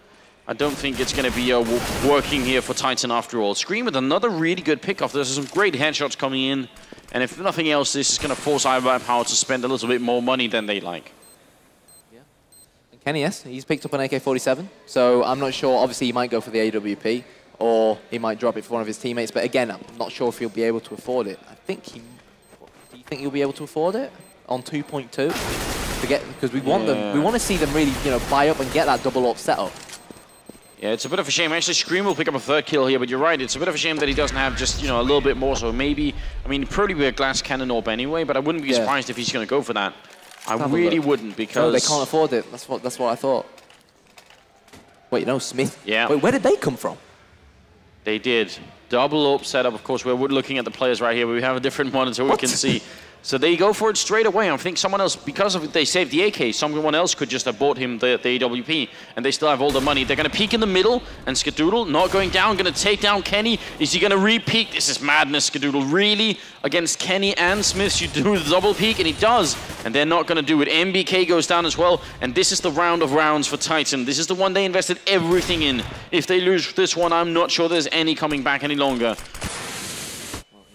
I don't think it's going to be uh, working here for Titan after all. Scream with another really good pickoff. There's some great headshots coming in, and if nothing else, this is going to force iBuyPower to spend a little bit more money than they like. And Kenny, yes, he's picked up an AK-47, so I'm not sure. Obviously, he might go for the AWP, or he might drop it for one of his teammates. But again, I'm not sure if he'll be able to afford it. I think he. Do you think he'll be able to afford it on 2.2 to get? Because we want them. We want to see them really, you know, buy up and get that double up setup. Yeah, it's a bit of a shame. Actually, Scream will pick up a third kill here, but you're right. It's a bit of a shame that he doesn't have just, you know, a little bit more. So maybe, I mean, probably be a glass cannon orb anyway, but I wouldn't be Yeah. surprised if he's going to go for that. I Have really wouldn't because No, they can't afford it. That's what. That's what I thought. Wait, no, Smith. Yeah. Wait, where did they come from? they did. Double up setup. Of course, we're looking at the players right here, but we have a different monitor we can see. So they go for it straight away. I think someone else, because of it, they saved the AK, someone else could just have bought him the, the AWP, and they still have all the money. They're going to peek in the middle, and Skadoodle not going down, going to take down Kenny. Is he going to re-peek? This is madness, Skadoodle. Really? Against Kenny and Smith, you do the double peek, and he does. And they're not going to do it. NBK goes down as well, and this is the round of rounds for Titan. This is the one they invested everything in. If they lose this one, I'm not sure there's any coming back any longer.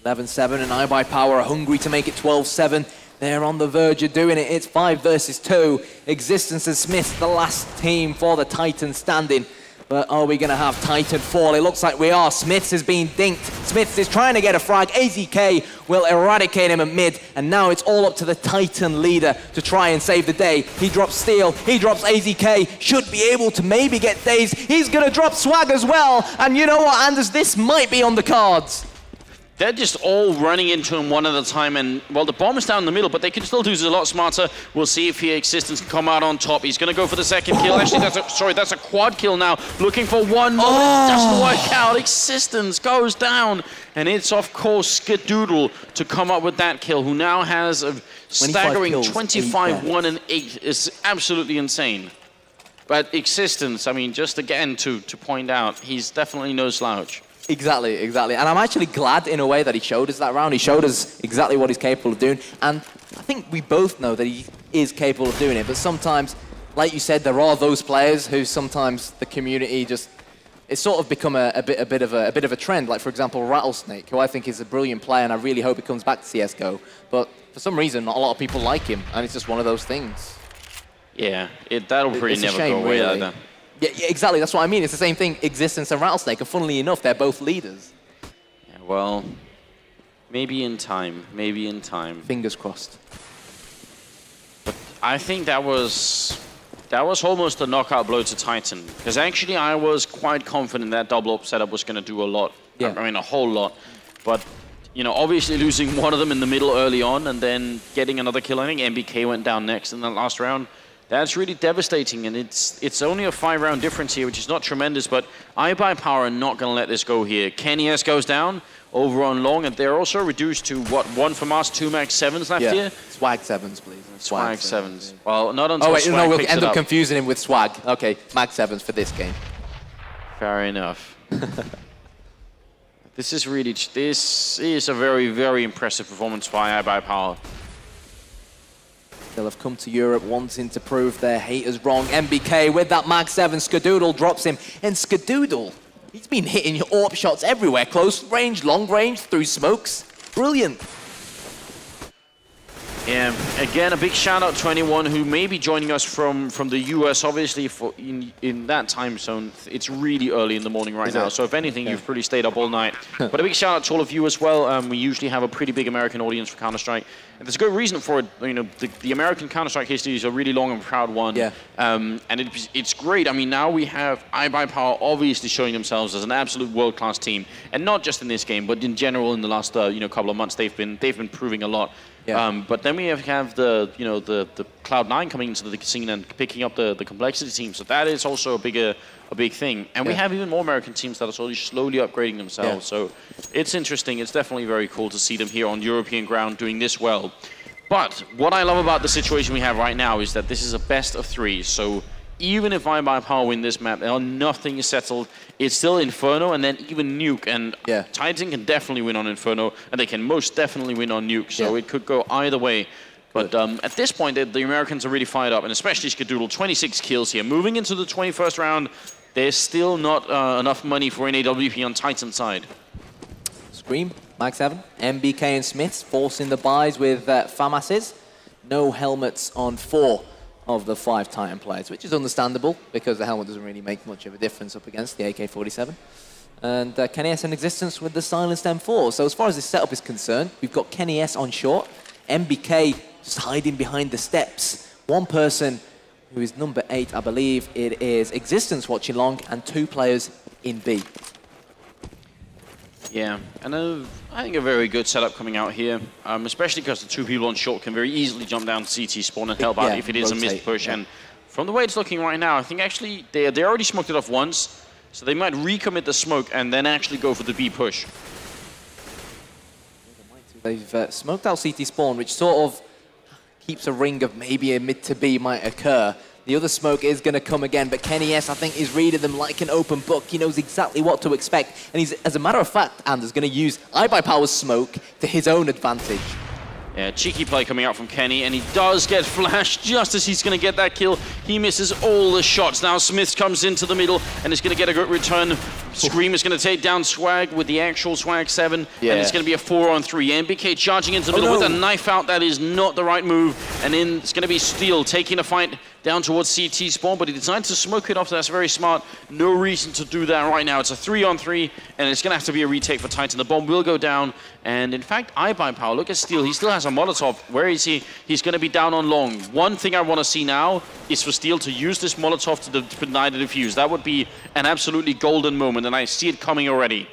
11-7 and iBuyPower are hungry to make it 12-7. They're on the verge of doing it. It's 5 versus 2. Existence and Smith, the last team for the Titans standing. But are we going to have Titan fall? It looks like we are. SmithZz has been dinked. SmithZz is trying to get a frag. AZK will eradicate him at mid. And now it's all up to the Titan leader to try and save the day. He drops Steel. He drops AZK. Should be able to maybe get Daze. He's going to drop Swag as well. And you know what, Anders? This might be on the cards. They're just all running into him one at a time, and well, the bomb is down in the middle, but they can still do this a lot smarter. We'll see if here Existence can come out on top. He's going to go for the second kill. Actually, that's a, sorry, that's a quad kill now. Looking for one more. It doesn't work out. Existence goes down, and it's of course Skadoodle to come up with that kill, who now has a staggering kills, 25 1 and 8. It's absolutely insane. But Existence, I mean, just again to to point out, he's definitely no slouch. Exactly, exactly. And I'm actually glad in a way that he showed us that round. He showed us exactly what he's capable of doing. And I think we both know that he is capable of doing it. But sometimes, like you said, there are those players who sometimes the community just it's sort of become a, a bit a bit of a, a bit of a trend. Like for example, Rattlesnake, who I think is a brilliant player, and I really hope he comes back to CS:GO. But for some reason, not a lot of people like him, and it's just one of those things. Yeah, it, that'll pretty It's never shame, go away really. either. Yeah, yeah, exactly. That's what I mean. It's the same thing. Existence and Rattlesnake, and funnily enough, they're both leaders. Yeah, well, maybe in time. Maybe in time. Fingers crossed. I think that was that was almost a knockout blow to Titan because actually I was quite confident that double up setup was going to do a lot. Yeah. I mean a whole lot, but you know obviously losing one of them in the middle early on and then getting another kill. I think NBK went down next in the last round. That's really devastating, and it's it's only a five round difference here, which is not tremendous. But iBuyPower are not going to let this go here. Kenny S goes down over on long, and they're also reduced to what one from us, two max sevens left Yeah. here. Swag sevens, please. Swag sevens. Well, not until Oh wait, Swag no, we'll end up up. confusing him with swag. Okay, max sevens for this game. Fair enough. this is really, this is a very, very impressive performance by iBuyPower. They'll have come to Europe wanting to prove their haters wrong. NBK with that mag seven, Skadoodle drops him, and Skadoodle, he's been hitting AWP shots everywhere, close range, long range, through smokes. Brilliant. Yeah, again, a big shout out to anyone who may be joining us from, from the US. Obviously, for in, in that time zone, it's really early in the morning right Is now. it? So, if anything, you've probably stayed up all night. but a big shout out to all of you as well. Um, we usually have a pretty big American audience for Counter Strike. And there's a good reason for it. You know, the, the American Counter Strike history is a really long and proud one. Yeah. Um, and it, it's great. I mean, now we have iBuyPower obviously showing themselves as an absolute world-class team, and not just in this game, but in general in the last uh, you know couple of months, they've been they've been proving a lot. Yeah. Um, but then we have, have the you know the the Cloud9 coming into the scene and picking up the, the compLexity team. So that is also a bigger a big thing. And we have even more American teams that are slowly slowly upgrading themselves. Yeah. So it's interesting. It's definitely very cool to see them here on European ground doing this well. But what I love about the situation we have right now is that this is a best of three. So even if iBuyPower win this map, nothing is settled. It's still Inferno and then even Nuke. And Yeah. Titan can definitely win on Inferno, and they can most definitely win on Nuke. So Yeah. it could go either way. But um, at this point, the, the Americans are really fired up, and especially Skadoodle, 26 kills here. Moving into the 21st round, there's still not uh, enough money for NAWP on Titan side. Scream, mag seven. NBK and SmithZz forcing the buys with uh, FAMASs. No helmets on four of the five Titan players, which is understandable because the helmet doesn't really make much of a difference up against the AK-47. And uh, Kenny S in existence with the silenced M4. So as far as this setup is concerned, we've got Kenny S on short, NBK just hiding behind the steps. One person who is number eight, I believe it is Existence watching long, and two players in B. Yeah, and uh, I think a very good setup coming out here, um, especially because the two people on short can very easily jump down to CT spawn and help out Yeah, if it is a missed push. yeah. And from the way it's looking right now, I think actually they, they already smoked it off once, so they might recommit the smoke and then actually go for the B push. They've uh, smoked out CT spawn, which sort of keeps a ring of maybe a mid to B might occur. The other smoke is going to come again, but Kenny S, I think, is reading them like an open book. He knows exactly what to expect. And he's, as a matter of fact, Anders is going to use iBuyPower's smoke to his own advantage. Yeah, cheeky play coming out from Kenny, and he does get flashed just as he's going to get that kill. He misses all the shots. Now Smith comes into the middle and is going to get a good return. Scream is going to take down Swag with the actual Swag 7, Yeah. and it's going to be a 4 on 3. NBK charging into the oh, middle no. with a knife out. That is not the right move. And then it's going to be Steel taking a fight down towards CT spawn, but he decides to smoke it off. That's very smart. No reason to do that right now. It's a 3 on 3, and it's going to have to be a retake for Titan. The bomb will go down, and in fact, iBuyPower. look at Steel. He still has a Molotov. Where is he? He's going to be down on long. One thing I want to see now is for Steel to use this Molotov to deny the defuse. That would be an absolutely golden moment, and I see it coming already.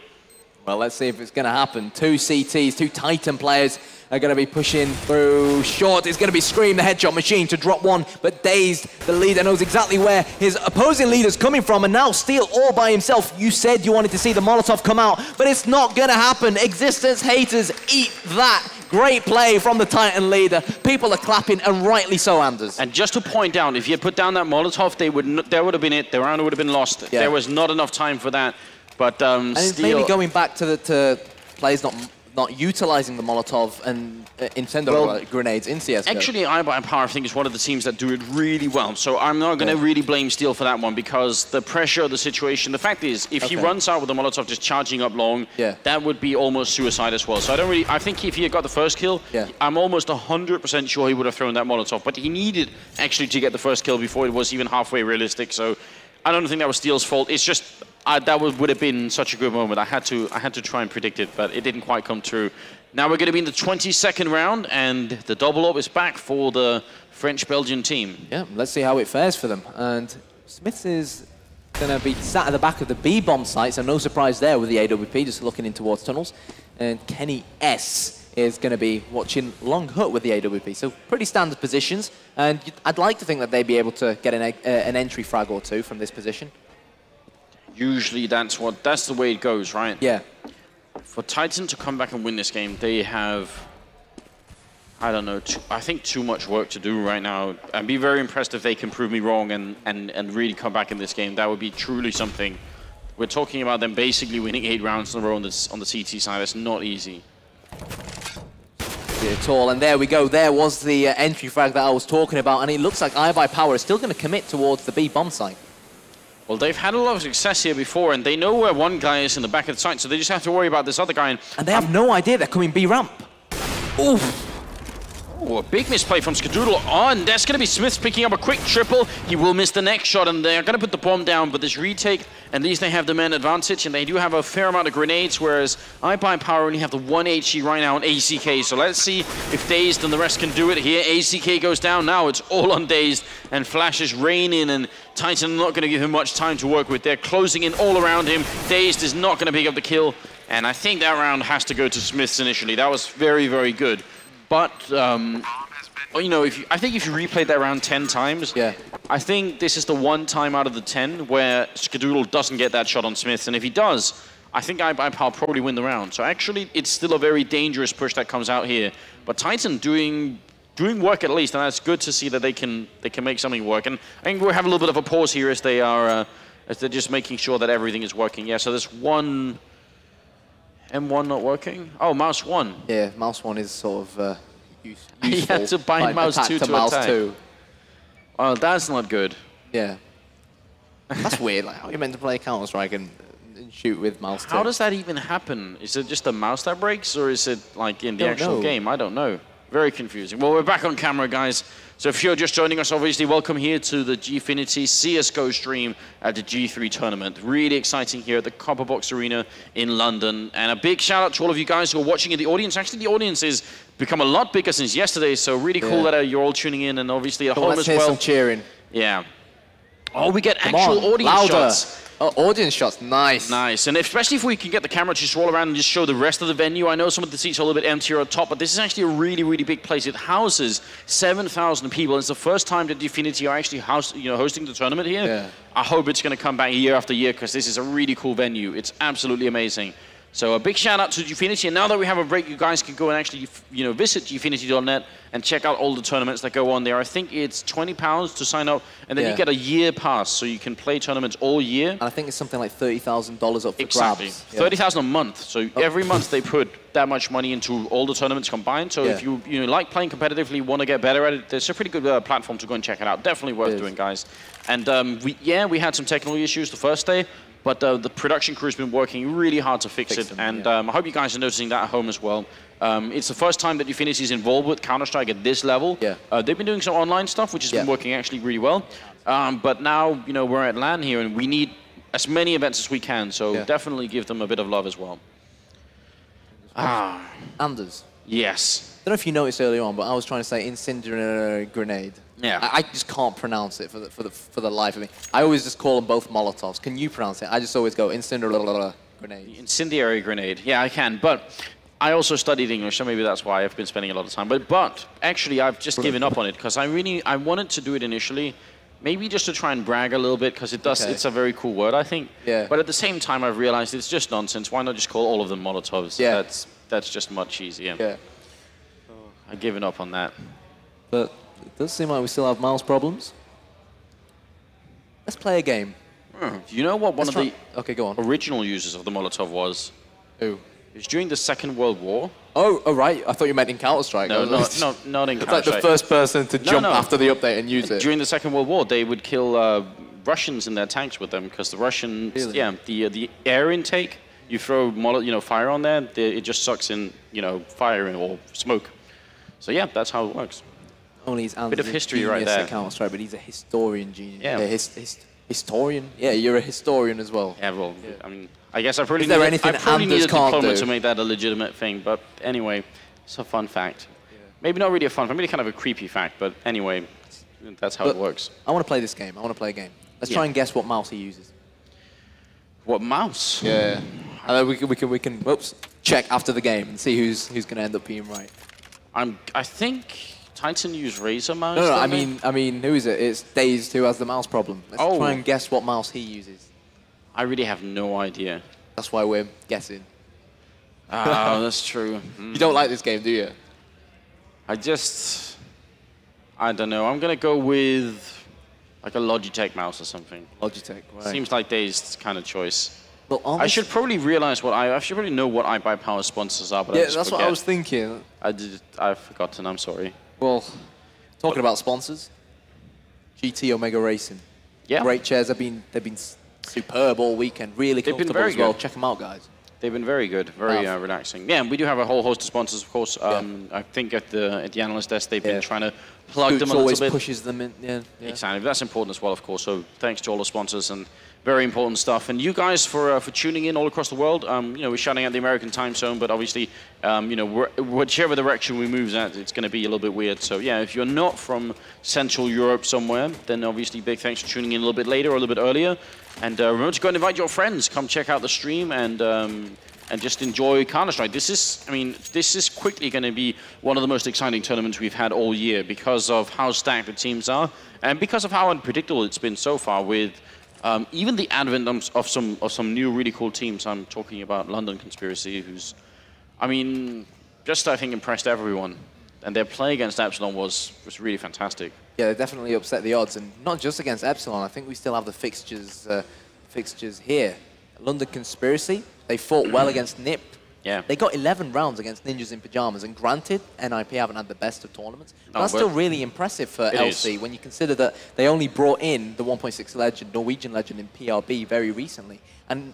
Well, let's see if it's going to happen. Two CTs, two Titan players are going to be pushing through short. It's going to be Scream, the headshot machine, to drop one. But Dazed, the leader, knows exactly where his opposing leader's coming from. And now Steel all by himself. You said you wanted to see the Molotov come out, but it's not going to happen. Existence haters, eat that. Great play from the Titan leader. People are clapping, and rightly so, Anders. And just to point out, if you had put down that Molotov, they would that would have been it. The round would have been lost. Yeah. There was not enough time for that. But um, And it's maybe going back to the to players not not utilizing the Molotov and uh, incendio Well, grenades in CS:GO. Actually, iBuyPower, I think, is one of the teams that do it really well. So I'm not going to Yeah. really blame Steel for that one because the pressure of the situation. The fact is, if he runs out with the Molotov just charging up long, Yeah. that would be almost suicide as well. So I don't really. I think if he had got the first kill, Yeah. I'm almost 100% sure he would have thrown that Molotov. But he needed actually to get the first kill before it was even halfway realistic. So I don't think that was Steel's fault. It's just I, that would, would have been such a good moment. I had to I had to try and predict it, but it didn't quite come true. Now we're going to be in the 22nd round, and the double up is back for the French-Belgian team. Yeah, let's see how it fares for them. And SmithZz is going to be sat at the back of the B bomb site, so no surprise there with the AWP, just looking in towards tunnels. And Kenny S is going to be watching Long Hut with the AWP, so pretty standard positions. And I'd like to think that they'd be able to get an, uh, an entry frag or two from this position. Usually that's what that's the way it goes, right? Yeah, For Titan to come back and win this game, they have, I don't know, too, I think too much work to do right now. I'd be very impressed if they can prove me wrong and, and, and really come back in this game. That would be truly something. We're talking about them basically winning eight rounds in a row on, this, on the CT side. That's not easy. at all. And there we go. There was the uh, entry frag that I was talking about, and it looks like iBuyPower is still going to commit towards the B bomb site. Well, they've had a lot of success here before, and they know where one guy is in the back of the site, so they just have to worry about this other guy. And, And they have no idea they're coming B ramp. Oof. Oh, a big misplay from Skadoodle on. That's going to be Smith picking up a quick triple. He will miss the next shot, and they're going to put the bomb down. But this retake, at least they have the man advantage, and they do have a fair amount of grenades, whereas iBuyPower only have the one HE right now on AZK. So let's see if Dazed and the rest can do it here. AZK goes down now. It's all on Dazed, and flashes rain in, and Titan not going to give him much time to work with. They're closing in all around him. Dazed is not going to pick up the kill, and I think that round has to go to SmithZz initially. That was very, very good. But um, you know, if you, I think if you replayed that round 10 times, Yeah. I think this is the one time out of the 10 where Skadoodle doesn't get that shot on Smith. And if he does, I think I, I'll probably win the round. So actually, it's still a very dangerous push that comes out here. But Titan doing doing work at least, and that's good to see that they can they can make something work. And I think we'll have a little bit of a pause here as they are uh, as they're just making sure that everything is working. Yeah, so there's one M1 not working. Oh, mouse one. Yeah, mouse one is sort of uh, use, You useful. have to bind like, mouse two to mouse attack. two. Oh, that's not good. Yeah. That's weird. Like, how are you meant to play Counter Strike and, and shoot with mouse two? How does that even happen? Is it just the mouse that breaks, or is it like in the actual know. game? I don't know. Very confusing. Well, we're back on camera, guys. So if you're just joining us, obviously, welcome here to the Gfinity CSGO stream at the G3 tournament. Really exciting here at the Copper Box Arena in London. And a big shout out to all of you guys who are watching in the audience. Actually, the audience has become a lot bigger since yesterday, so really cool Yeah. that uh, you're all tuning in and obviously at home as well. some cheering. Yeah. Oh, we get Come actual on, audience louder. shots. Oh, audience shots, nice. Nice, and especially if we can get the camera to just roll around and just show the rest of the venue. I know some of the seats are a little bit emptier at top, but this is actually a really, really big place. It houses 7,000 people. It's the first time that Gfinity are actually house, you know, hosting the tournament here. Yeah. I hope it's going to come back year after year because this is a really cool venue. It's absolutely amazing. So a big shout out to Gfinity. And now that we have a break, you guys can go and actually, you know, visit Gfinity.net and check out all the tournaments that go on there. I think it's 20 pounds to sign up, and then Yeah. you get a year pass, so you can play tournaments all year. And I think it's something like $30,000 up for Exactly. grabs. Yeah. Thirty thousand a month. So every month they put that much money into all the tournaments combined. So if you you know like playing competitively, want to get better at it, there's a pretty good uh, platform to go and check it out. Definitely worth It doing, guys. And um, we yeah we had some technical issues the first day. But uh, the production crew's been working really hard to fix, Fix it, them, and yeah. um, I hope you guys are noticing that at home as well. Um, it's the first time that Gfinity is involved with Counter Strike at this level. Yeah. Uh, they've been doing some online stuff, which has been working actually really well. Um, but now, you know, we're at LAN here, and we need as many events as we can. So Yeah. definitely give them a bit of love as well. Ah, Anders. yes. I don't know if you noticed earlier on, but I was trying to say incendiary grenade. Yeah. I, I just can't pronounce it for the, for, the, for the life of me. I always just call them both Molotovs. Can you pronounce it? I just always go incendiary grenade. Incendiary grenade. Yeah, I can. But I also studied English, so maybe that's why I've been spending a lot of time. But but actually, I've just given up on it because I really I wanted to do it initially, maybe just to try and brag a little bit because it does. Okay. It's a very cool word, I think. Yeah. But at the same time, I've realized it's just nonsense. Why not just call all of them Molotovs? Yeah. That's that's just much easier. Yeah. I've given up on that. But it does seem like we still have mouse problems. Let's play a game. Hmm. You know what one Let's of the Okay, go on. original users of the Molotov was? Ooh. It was during the Second World War. Oh, oh right. I thought you meant in Counter Strike. No, not, no, not in Counter It's like the first person to jump no. after the update and use it. During the Second World War, they would kill uh, Russians in their tanks with them because the Russians, Really? yeah, the uh, the air intake. You throw you know fire on there, the, it just sucks in you know fire or smoke. So yeah, that's how it works. Only he's Bit of history right there. Counter Strike, but he's a historian genius. Yeah. A his, his, historian. Yeah, you're a historian as well. Yeah, well, I mean, I guess I probably Is there need, anything I probably Anders need a diploma do? to make that a legitimate thing. But anyway, it's a fun fact. Maybe not really a fun fact, maybe kind of a creepy fact. But anyway, that's how But it works. I want to play this game. I want to play a game. Let's Yeah. try and guess what mouse he uses. What mouse? Yeah. And then we can, we can, we can whoops, check after the game and see who's, who's going to end up being right. I'm. I think Titan used Razer mouse. No, no, I mean, I mean, who is it? It's Dazed who has the mouse problem. Let's Oh. try and guess what mouse he uses. I really have no idea. That's why we're guessing. Ah, that's true. Mm. You don't like this game, do you? I just. I don't know. I'm gonna go with like a Logitech mouse or something. Logitech, right? Seems like Dazed's kind of choice. well, I should probably realize what I. I should probably know what iBuyPower sponsors are, but Yeah, that's what I was thinking. I did. I've forgotten. I'm sorry. Well, talking about sponsors, GT Omega Racing. Yeah. Great chairs. They've been they've been superb all weekend. Really They've been comfortable very as well. good. Check them out, guys. They've been very good, very uh, relaxing. Yeah, and we do have a whole host of sponsors, of course. Um, I think at the at the analyst desk they've Yeah. been trying to plug them a little bit. always pushes them in. Yeah, yeah. Exactly. That's important as well, of course. So thanks to all the sponsors and very important stuff. And you guys for uh, for tuning in all across the world. Um, you know, we're shouting at the American time zone, but obviously, um, you know, whichever direction we move at, it's going to be a little bit weird. So yeah, if you're not from Central Europe somewhere, then obviously big thanks for tuning in a little bit later or a little bit earlier. And uh, remember to go and invite your friends. Come check out the stream and. Um, and just enjoy Counter-Strike. This is, I mean, this is quickly going to be one of the most exciting tournaments we've had all year because of how stacked the teams are and because of how unpredictable it's been so far with um, even the advent of, some of some new really cool teams. I'm talking about London Conspiracy, who's, I mean, just I think impressed everyone. And their play against Epsilon was was really fantastic. Yeah, they definitely upset the odds, and not just against Epsilon. I think we still have the fixtures uh, fixtures here. London Conspiracy. They fought well against NIP. Yeah. They got 11 rounds against Ninjas in Pajamas, and granted, NIP haven't had the best of tournaments. No, that's still really impressive for LC is. when you consider that they only brought in the 1.6 legend, Norwegian legend in PRB very recently. And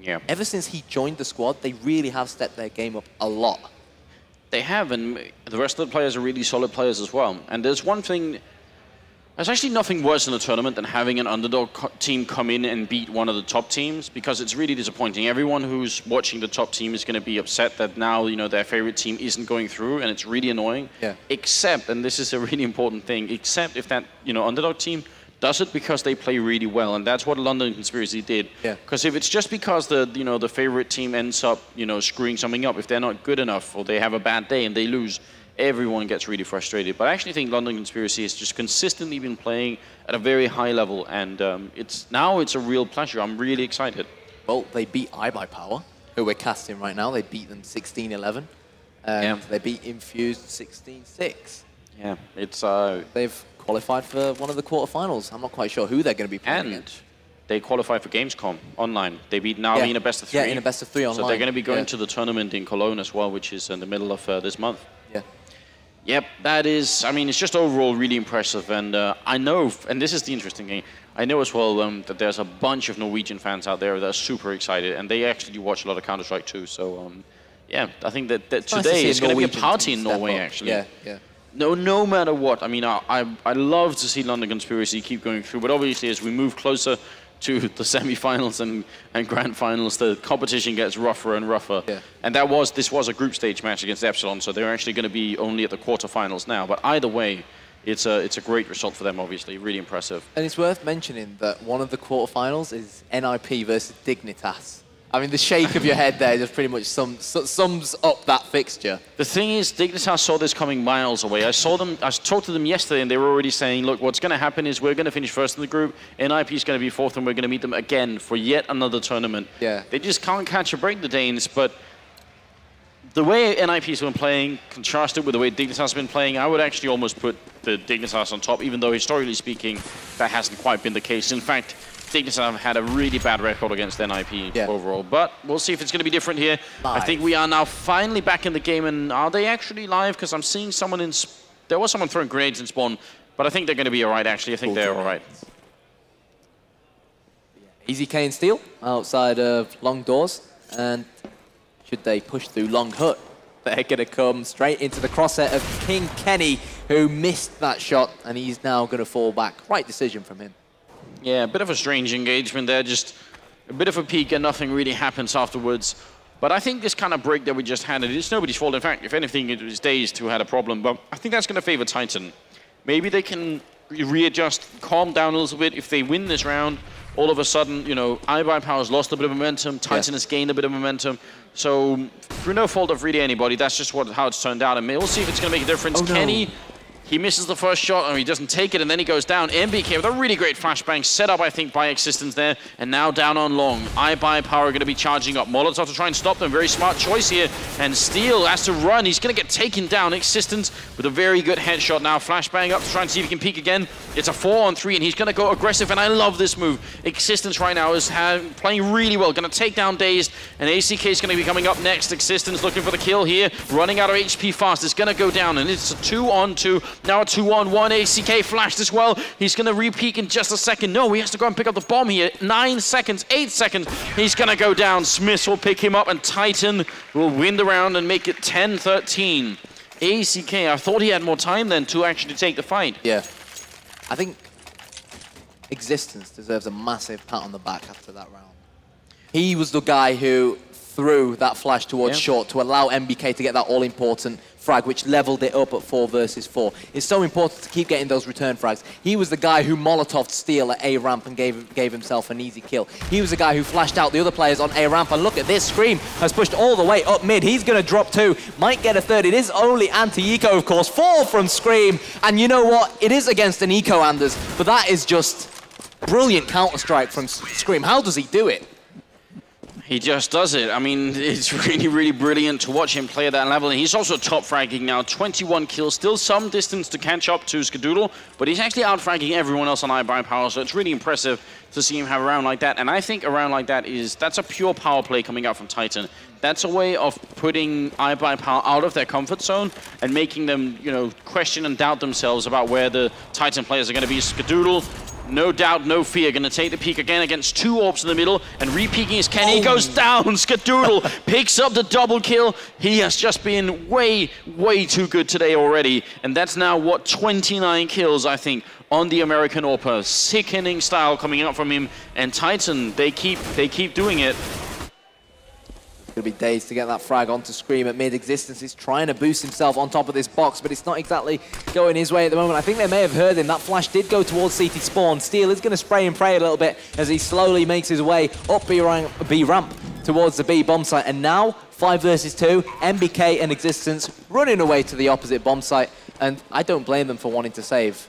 Yeah. ever since he joined the squad, they really have stepped their game up a lot. They have, and the rest of the players are really solid players as well. And there's one thing. There's actually nothing worse in a tournament than having an underdog co- team come in and beat one of the top teams because it's really disappointing. Everyone who's watching the top team is going to be upset that now you know their favorite team isn't going through, and it's really annoying. Yeah. Except, and this is a really important thing, except if that you know underdog team does it because they play really well, and that's what London Conspiracy did. Yeah. Because if it's just because the you know the favorite team ends up you know screwing something up, if they're not good enough or they have a bad day and they lose, everyone gets really frustrated. But I actually think London Conspiracy has just consistently been playing at a very high level, and um, it's now it's a real pleasure. I'm really excited. Well, they beat iBuy Power, who we're casting right now. They beat them 16-11. And Yeah. they beat Infused 16-6. Yeah, it's uh, They've qualified for one of the quarterfinals. I'm not quite sure who they're going to be playing and against. they qualify for Gamescom online. They beat Navi Yeah. in a best of three. Yeah, in a best of three online. So they're going to be going Yeah. to the tournament in Cologne as well, which is in the middle of uh, this month. Yep, that is. I mean, it's just overall really impressive, and uh, I know, and this is the interesting thing. I know as well um, that there's a bunch of Norwegian fans out there that are super excited, and they actually do watch a lot of Counter Strike too. So, um, yeah, I think that, that It's nice to today is going to be a party in Norway. up. Actually, Yeah, yeah. no, no matter what. I mean, I, I, I love to see London Conspiracy keep going through, but obviously, as we move closer to the semi-finals and, and grand finals, the competition gets rougher and rougher. Yeah. And that was this was a group stage match against Epsilon, so they're actually going to be only at the quarterfinals now. But either way, it's a it's a great result for them. Obviously, really impressive. And it's worth mentioning that one of the quarterfinals is NIP versus Dignitas. I mean, the shake of your head there just pretty much sum, su- sums up that fixture. The thing is, Dignitas saw this coming miles away. I saw them, I talked to them yesterday, and they were already saying, look, what's going to happen is we're going to finish first in the group, NIP is going to be fourth, and we're going to meet them again for yet another tournament. Yeah. They just can't catch a break, the Danes, but the way NIP has been playing, contrasted with the way Dignitas has been playing, I would actually almost put the Dignitas on top, even though historically speaking, that hasn't quite been the case. In fact, Dignitas have had a really bad record against NIP Yeah. overall. But we'll see if it's going to be different here. I think we are now finally back in the game. And are they actually live? Because I'm seeing someone in. Sp- there was someone throwing grenades in spawn. But I think they're going to be all right, actually. I think they're all right. AZK and Steel outside of long doors. And should they push through long hut, they're going to come straight into the crosshair of King Kenny, who missed that shot, and he's now going to fall back. Right decision from him. Yeah, a bit of a strange engagement there. Just a bit of a peak and nothing really happens afterwards. But I think this kind of break that we just had, it is nobody's fault. In fact, if anything, it was Dazed who had a problem. But I think that's going to favor Titan. Maybe they can readjust, calm down a little bit. If they win this round, all of a sudden, you know, iBuyPower's lost a bit of momentum. Titan has gained a bit of momentum. So through no fault of really anybody, that's just what how it's turned out. And we'll see if it's going to make a difference. Oh, no. He misses the first shot, and he doesn't take it, and then he goes down. NBK with a really great flashbang set up, I think, by Existence there, and now down on long. iBuyPower going to be charging up. Molotov to try and stop them. Very smart choice here. And Steel has to run. He's going to get taken down. Existence with a very good headshot now. Flashbang up to try and see if he can peek again. It's a four on three, and he's going to go aggressive, and I love this move. Existence right now is playing really well. Going to take down Dazed, and AZK is going to be coming up next. Existence looking for the kill here. Running out of HP fast. It's going to go down, and it's a two on two. Now a two on one. AZK flashed as well. He's going to re-peek in just a second. No, he has to go and pick up the bomb here. Nine seconds, eight seconds. He's going to go down. Smith will pick him up, and Titan will win the round and make it 10-13. AZK, I thought he had more time then to actually take the fight. Yeah. I think Existence deserves a massive pat on the back after that round. He was the guy who threw that flash towards Yeah. short to allow NBK to get that all-important frag, which leveled it up at four versus four. It's so important to keep getting those return frags. He was the guy who Molotov'd steel at A ramp and gave gave himself an easy kill. He was the guy who flashed out the other players on A ramp. And look at this, Scream has pushed all the way up mid. He's going to drop two, might get a third. It is only anti-eco, of course. Four from Scream, and you know what? It is against an eco, Anders, but that is just brilliant counter strike from Scream. How does he do it? He just does it. I mean, it's really, really brilliant to watch him play at that level. And he's also top fragging now. 21 kills, still some distance to catch up to Skadoodle, but he's actually out fragging everyone else on iBuyPower, so it's really impressive to see him have a round like that. And I think a round like that is, that's a pure power play coming out from Titan. That's a way of putting iBuyPower out of their comfort zone and making them, you know, question and doubt themselves about where the Titan players are going to be. Skadoodle no doubt, no fear. Going to take the peek again against two orbs in the middle and re-peeking his Kenny. He oh. goes down. Skadoodle picks up the double kill. He has just been way, way too good today already. And that's now, what, 29 kills, I think, on the American AWPer. Sickening style coming out from him. And Titan, they keep, they keep doing it. It'll be Dazed to get that frag onto Scream at mid-existence. He's trying to boost himself on top of this box, but it's not exactly going his way at the moment. I think they may have heard him. That flash did go towards CT Spawn. Steel is going to spray and pray a little bit as he slowly makes his way up B ramp, B ramp towards the B bomb site. And now, 5 versus 2, NBK and Existence running away to the opposite bomb site. And I don't blame them for wanting to save.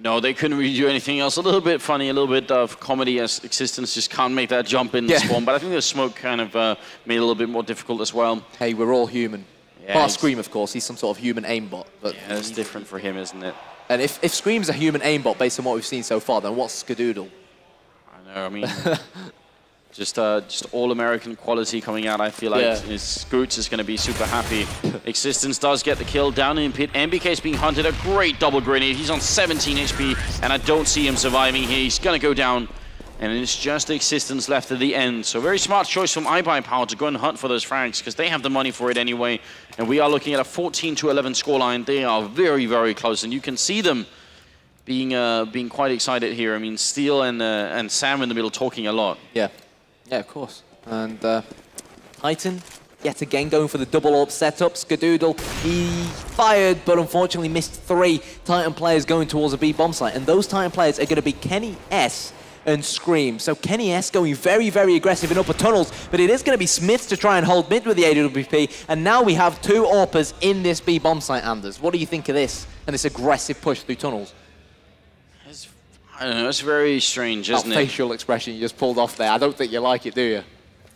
No, they couldn't really do anything else. A little bit funny, a little bit of comedy as existence just can't make that jump in Yeah. spawn. But I think the smoke kind of uh, made it a little bit more difficult as well. Hey, we're all human. Yeah, Bar Scream, of course. He's some sort of human aimbot. But Yeah, it's different for him, isn't it? And if, if Scream's a human aimbot based on what we've seen so far, then what's Skadoodle? I know. I mean, just uh, just all American quality coming out. I feel like Yeah. his Scoots is going to be super happy. Existence does get the kill down in pit. NBK is being hunted. A great double grenade. He's on 17 HP, and I don't see him surviving here. He's going to go down. And it's just Existence left at the end. So very smart choice from iBuyPower to go and hunt for those frags because they have the money for it anyway. And we are looking at a 14 to 11 scoreline. They are very, very close, and you can see them being uh, being quite excited here. I mean, Steel and uh, and Sam in the middle talking a lot. Yeah. Yeah, of course. And uh, Titan, yet again going for the double AWP setup. Skadoodle, he fired, but unfortunately missed three Titan players going towards a B bomb site. And those Titan players are going to be Kenny S and Scream. So Kenny S going very, very aggressive in upper tunnels, but it is going to be SmithZz to try and hold mid with the AWP. And now we have two AWPers in this B bomb site, Anders. What do you think of this and this aggressive push through tunnels? It's, I don't know. It's very strange, isn't it? facial expression you just pulled off there. I don't think you like it, do you?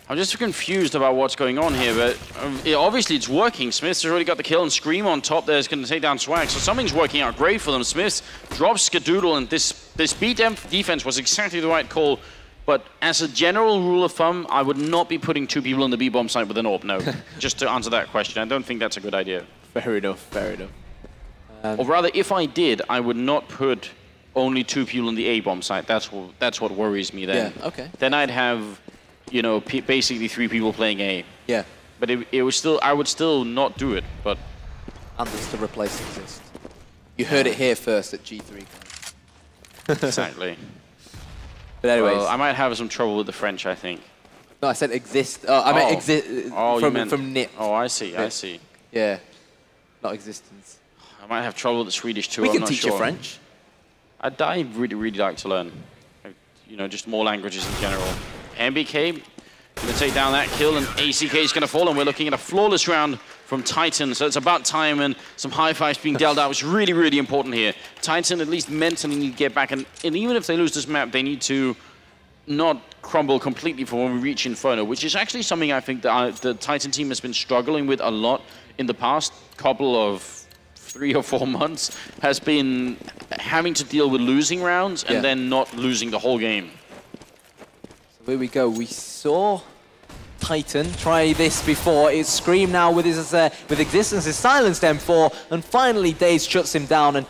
I'm just confused about what's going on here, but um, it, obviously it's working. Smith's already got the kill and Scream on top there is going to take down Swag, so something's working out great for them. Smith drops Skadoodle, and this, this beat defense was exactly the right call, but as a general rule of thumb, I would not be putting two people on the B-bomb site with an AWP, no. just to answer that question, I don't think that's a good idea. Fair enough, fair enough. Um, or rather, if I did, I would not put only two people on the A-bomb site. That's what, that's what worries me then. Yeah, okay. Then I'd have you know, basically three people playing A. Yeah. But it, it was still, I would still not do it, but... And there's to replace Xizt. You heard it here first at G3. exactly. But anyways. Well, I might have some trouble with the French, I think. No, I said Xizt. Oh, I meant oh. Xizt uh, oh, from, meant, from NIP. Oh, I see, I see. Yeah, not existence. I might have trouble with the Swedish too, We I'm can teach sure. you French. I'd, I really, really like to learn. You know, just more languages in general. NBK going to take down that kill, and AZK is going to fall, and we're looking at a flawless round from Titan. So it's about time, and some high fives being dealt out, is really, really important here. Titan at least mentally need to get back, and, and even if they lose this map, they need to not crumble completely for when we reach Inferno, which is actually something I think that I, the Titan team has been struggling with a lot in the past couple of three or four months, has been having to deal with losing rounds and yeah. then not losing the whole game. So here we go. We saw Titan try this before. It's Scream now with his uh, with existence is silenced M4, and finally Daze shuts him down. And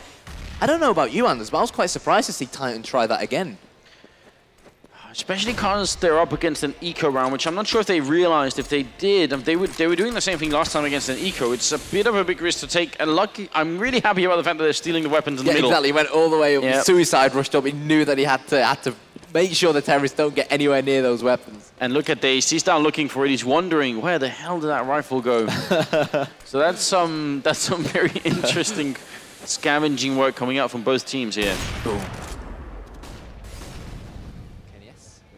I don't know about you, Anders, but I was quite surprised to see Titan try that again. Especially because they're up against an eco round, which I'm not sure if they realized if they did. They were, they were doing the same thing last time against an eco. It's a bit of a big risk to take. And lucky, I'm really happy about the fact that they're stealing the weapons in yeah, the middle. exactly. He went all the way up. Yep. Suicide rushed up. He knew that he had to had to make sure the terrorists don't get anywhere near those weapons. And look at Daze. He's down looking for it. He's wondering where the hell did that rifle go. so that's some that's some very interesting scavenging work coming out from both teams here. Boom.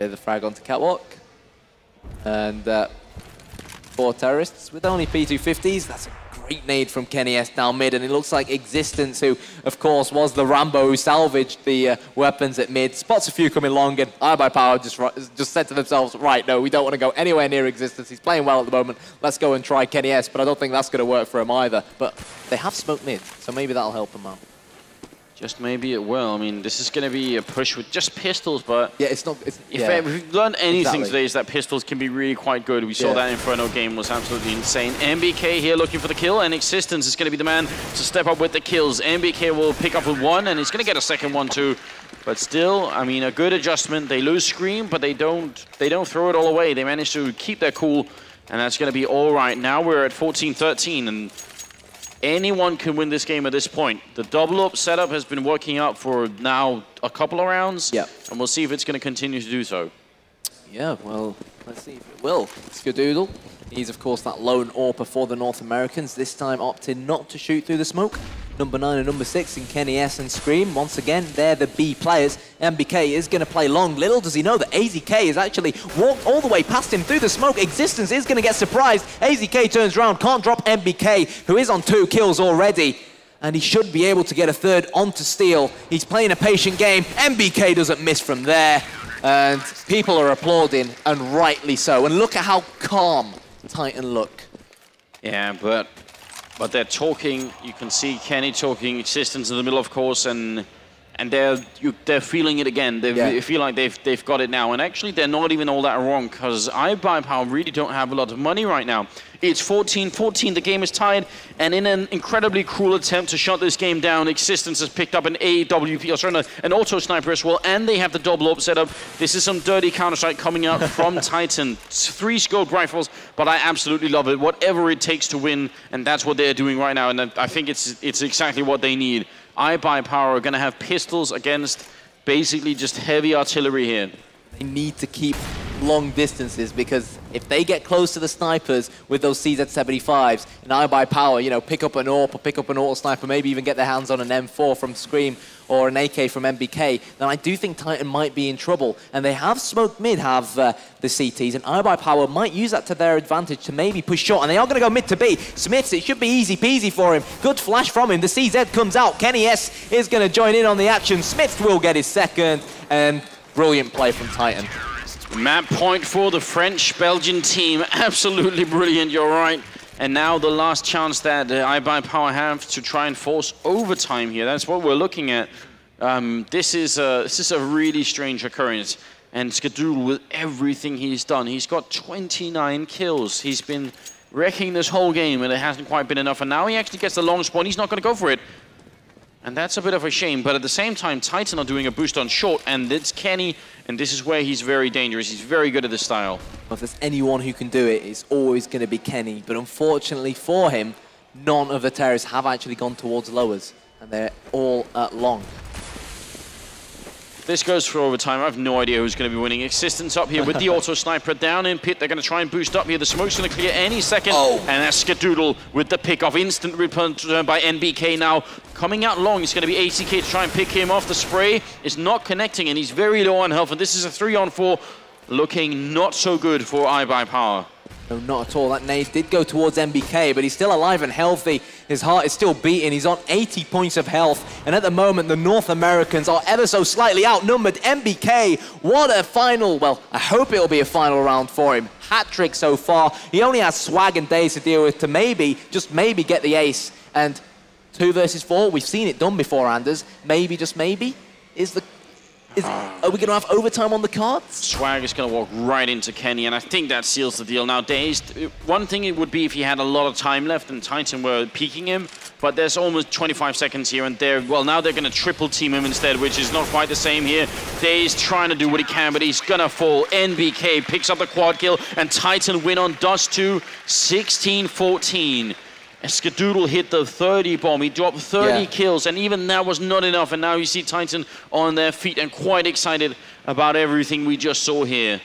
There's the frag onto Catwalk. And uh, four terrorists with only P250s. That's a great nade from Kenny S down mid. And it looks like Existence, who, of course, was the Rambo who salvaged the uh, weapons at mid, spots a few coming long. And iBUYPOWER just, just said to themselves, right, no, we don't want to go anywhere near Existence. He's playing well at the moment. Let's go and try Kenny S. But I don't think that's going to work for him either. But they have smoked mid, so maybe that'll help him out. Just maybe it will. I mean, this is going to be a push with just pistols, but yeah, it's not. It's, if, yeah. we've learned anything exactly. today, is that pistols can be really quite good. We saw yeah. that Inferno game was absolutely insane. NBK here looking for the kill, and Existence is going to be the man to step up with the kills. NBK will pick up with one, and he's going to get a second one too. But still, I mean, a good adjustment. They lose Scream, but they don't. They don't throw it all away. They manage to keep their cool, and that's going to be all right. Now we're at 14-13, and anyone can win this game at this point. The double up setup has been working out for now a couple of rounds. Yeah. And we'll see if it's going to continue to do so. Yeah, well, let's see if it will. Skadoodle. He's, of course, that lone AWPer for the North Americans. This time opted not to shoot through the smoke number 9 and number 6 in Kenny S and Scream. Once again, they're the B players. NBK is going to play long. Little does he know that AZK is actually walked all the way past him through the smoke. Existence is going to get surprised. AZK turns around, can't drop NBK, who is on two kills already. And he should be able to get a third onto Steel. He's playing a patient game. NBK doesn't miss from there. And people are applauding, and rightly so. And look at how calm Titan look. Yeah, but but they're talking. You can see Kenny talking existence in the middle, of course, and and they're you, they're feeling it again. They yeah. feel like they've they've got it now. And actually, they're not even all that wrong because iBuyPower really don't have a lot of money right now. It's 14-14. The game is tied, and in an incredibly cruel attempt to shut this game down, Existence has picked up an AWP, or sorry, an auto sniper as well, and they have the double up setup. This is some dirty Counter Strike coming out from Titan. Three scoped rifles, but I absolutely love it. Whatever it takes to win, and that's what they're doing right now. And I think it's it's exactly what they need iBuyPower are going to have pistols against basically just heavy artillery here. They need to keep long distances because if they get close to the snipers with those CZ75s and I by iBUYPOWER, you know, pick up an AWP or pick up an auto sniper, maybe even get their hands on an M4 from Scream or an AK from NBK, then I do think Titan might be in trouble. And they have smoked mid, have uh, the CTs, and I by iBUYPOWER might use that to their advantage to maybe push short. And they are going to go mid to B. SmithZz, it should be easy peasy for him. Good flash from him. The CZ comes out. Kenny S is going to join in on the action. Smith will get his second. And brilliant play from Titan. Map point for the French-Belgian team. Absolutely brilliant, you're right. And now the last chance that uh, iBUYPOWER have to try and force overtime here. That's what we're looking at. Um, this, is a, this is a really strange occurrence. And Skadoodle, with everything he's done, he's got 29 kills. He's been wrecking this whole game, and it hasn't quite been enough. And now he actually gets the long spawn. He's not going to go for it. And that's a bit of a shame, but at the same time, Titan are doing a boost on short, and it's Kenny, and this is where he's very dangerous. He's very good at this style. If there's anyone who can do it, it's always going to be Kenny. But unfortunately for him, none of the terrorists have actually gone towards lowers, and they're all at long. This goes for overtime. I have no idea who's going to be winning. Existence up here with the auto sniper down in pit. They're going to try and boost up here. The smoke's going to clear any second. Oh. And that's Skadoodle with the pick off. Instant return by NBK now. Coming out long, it's going to be AZK to try and pick him off. The spray is not connecting, and he's very low on health. And this is a three on four. Looking not so good for iBUYPOWER. No, not at all. That nade did go towards NBK, but he's still alive and healthy. His heart is still beating. He's on 80 points of health. And at the moment, the North Americans are ever so slightly outnumbered. NBK, what a final. Well, I hope it'll be a final round for him. Hat trick so far. He only has swag and Dazed to deal with to maybe, just maybe get the ace. And two versus four, we've seen it done before, Anders. Maybe, just maybe, is the is, are we going to have overtime on the cards? Swag is going to walk right into Kenny, and I think that seals the deal. Now, Dazed, one thing it would be if he had a lot of time left and Titan were peeking him, but there's almost 25 seconds here, and they're, well, now they're going to triple team him instead, which is not quite the same here. Dazed trying to do what he can, but he's going to fall. NBK picks up the quad kill, and Titan win on Dust 2, 16-14. Skadoodle hit the 30 bomb. He dropped 30 yeah. kills, and even that was not enough. And now you see Titan on their feet and quite excited about everything we just saw here.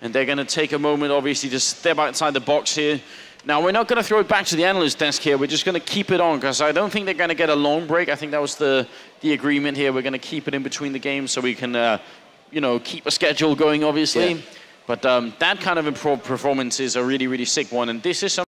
And they're going to take a moment, obviously, to step outside the box here. Now, we're not going to throw it back to the analyst desk here. We're just going to keep it on because I don't think they're going to get a long break. I think that was the, the agreement here. We're going to keep it in between the games so we can, uh, you know, keep a schedule going, obviously. Yeah. But um, that kind of performance is a really, really sick one. And this is something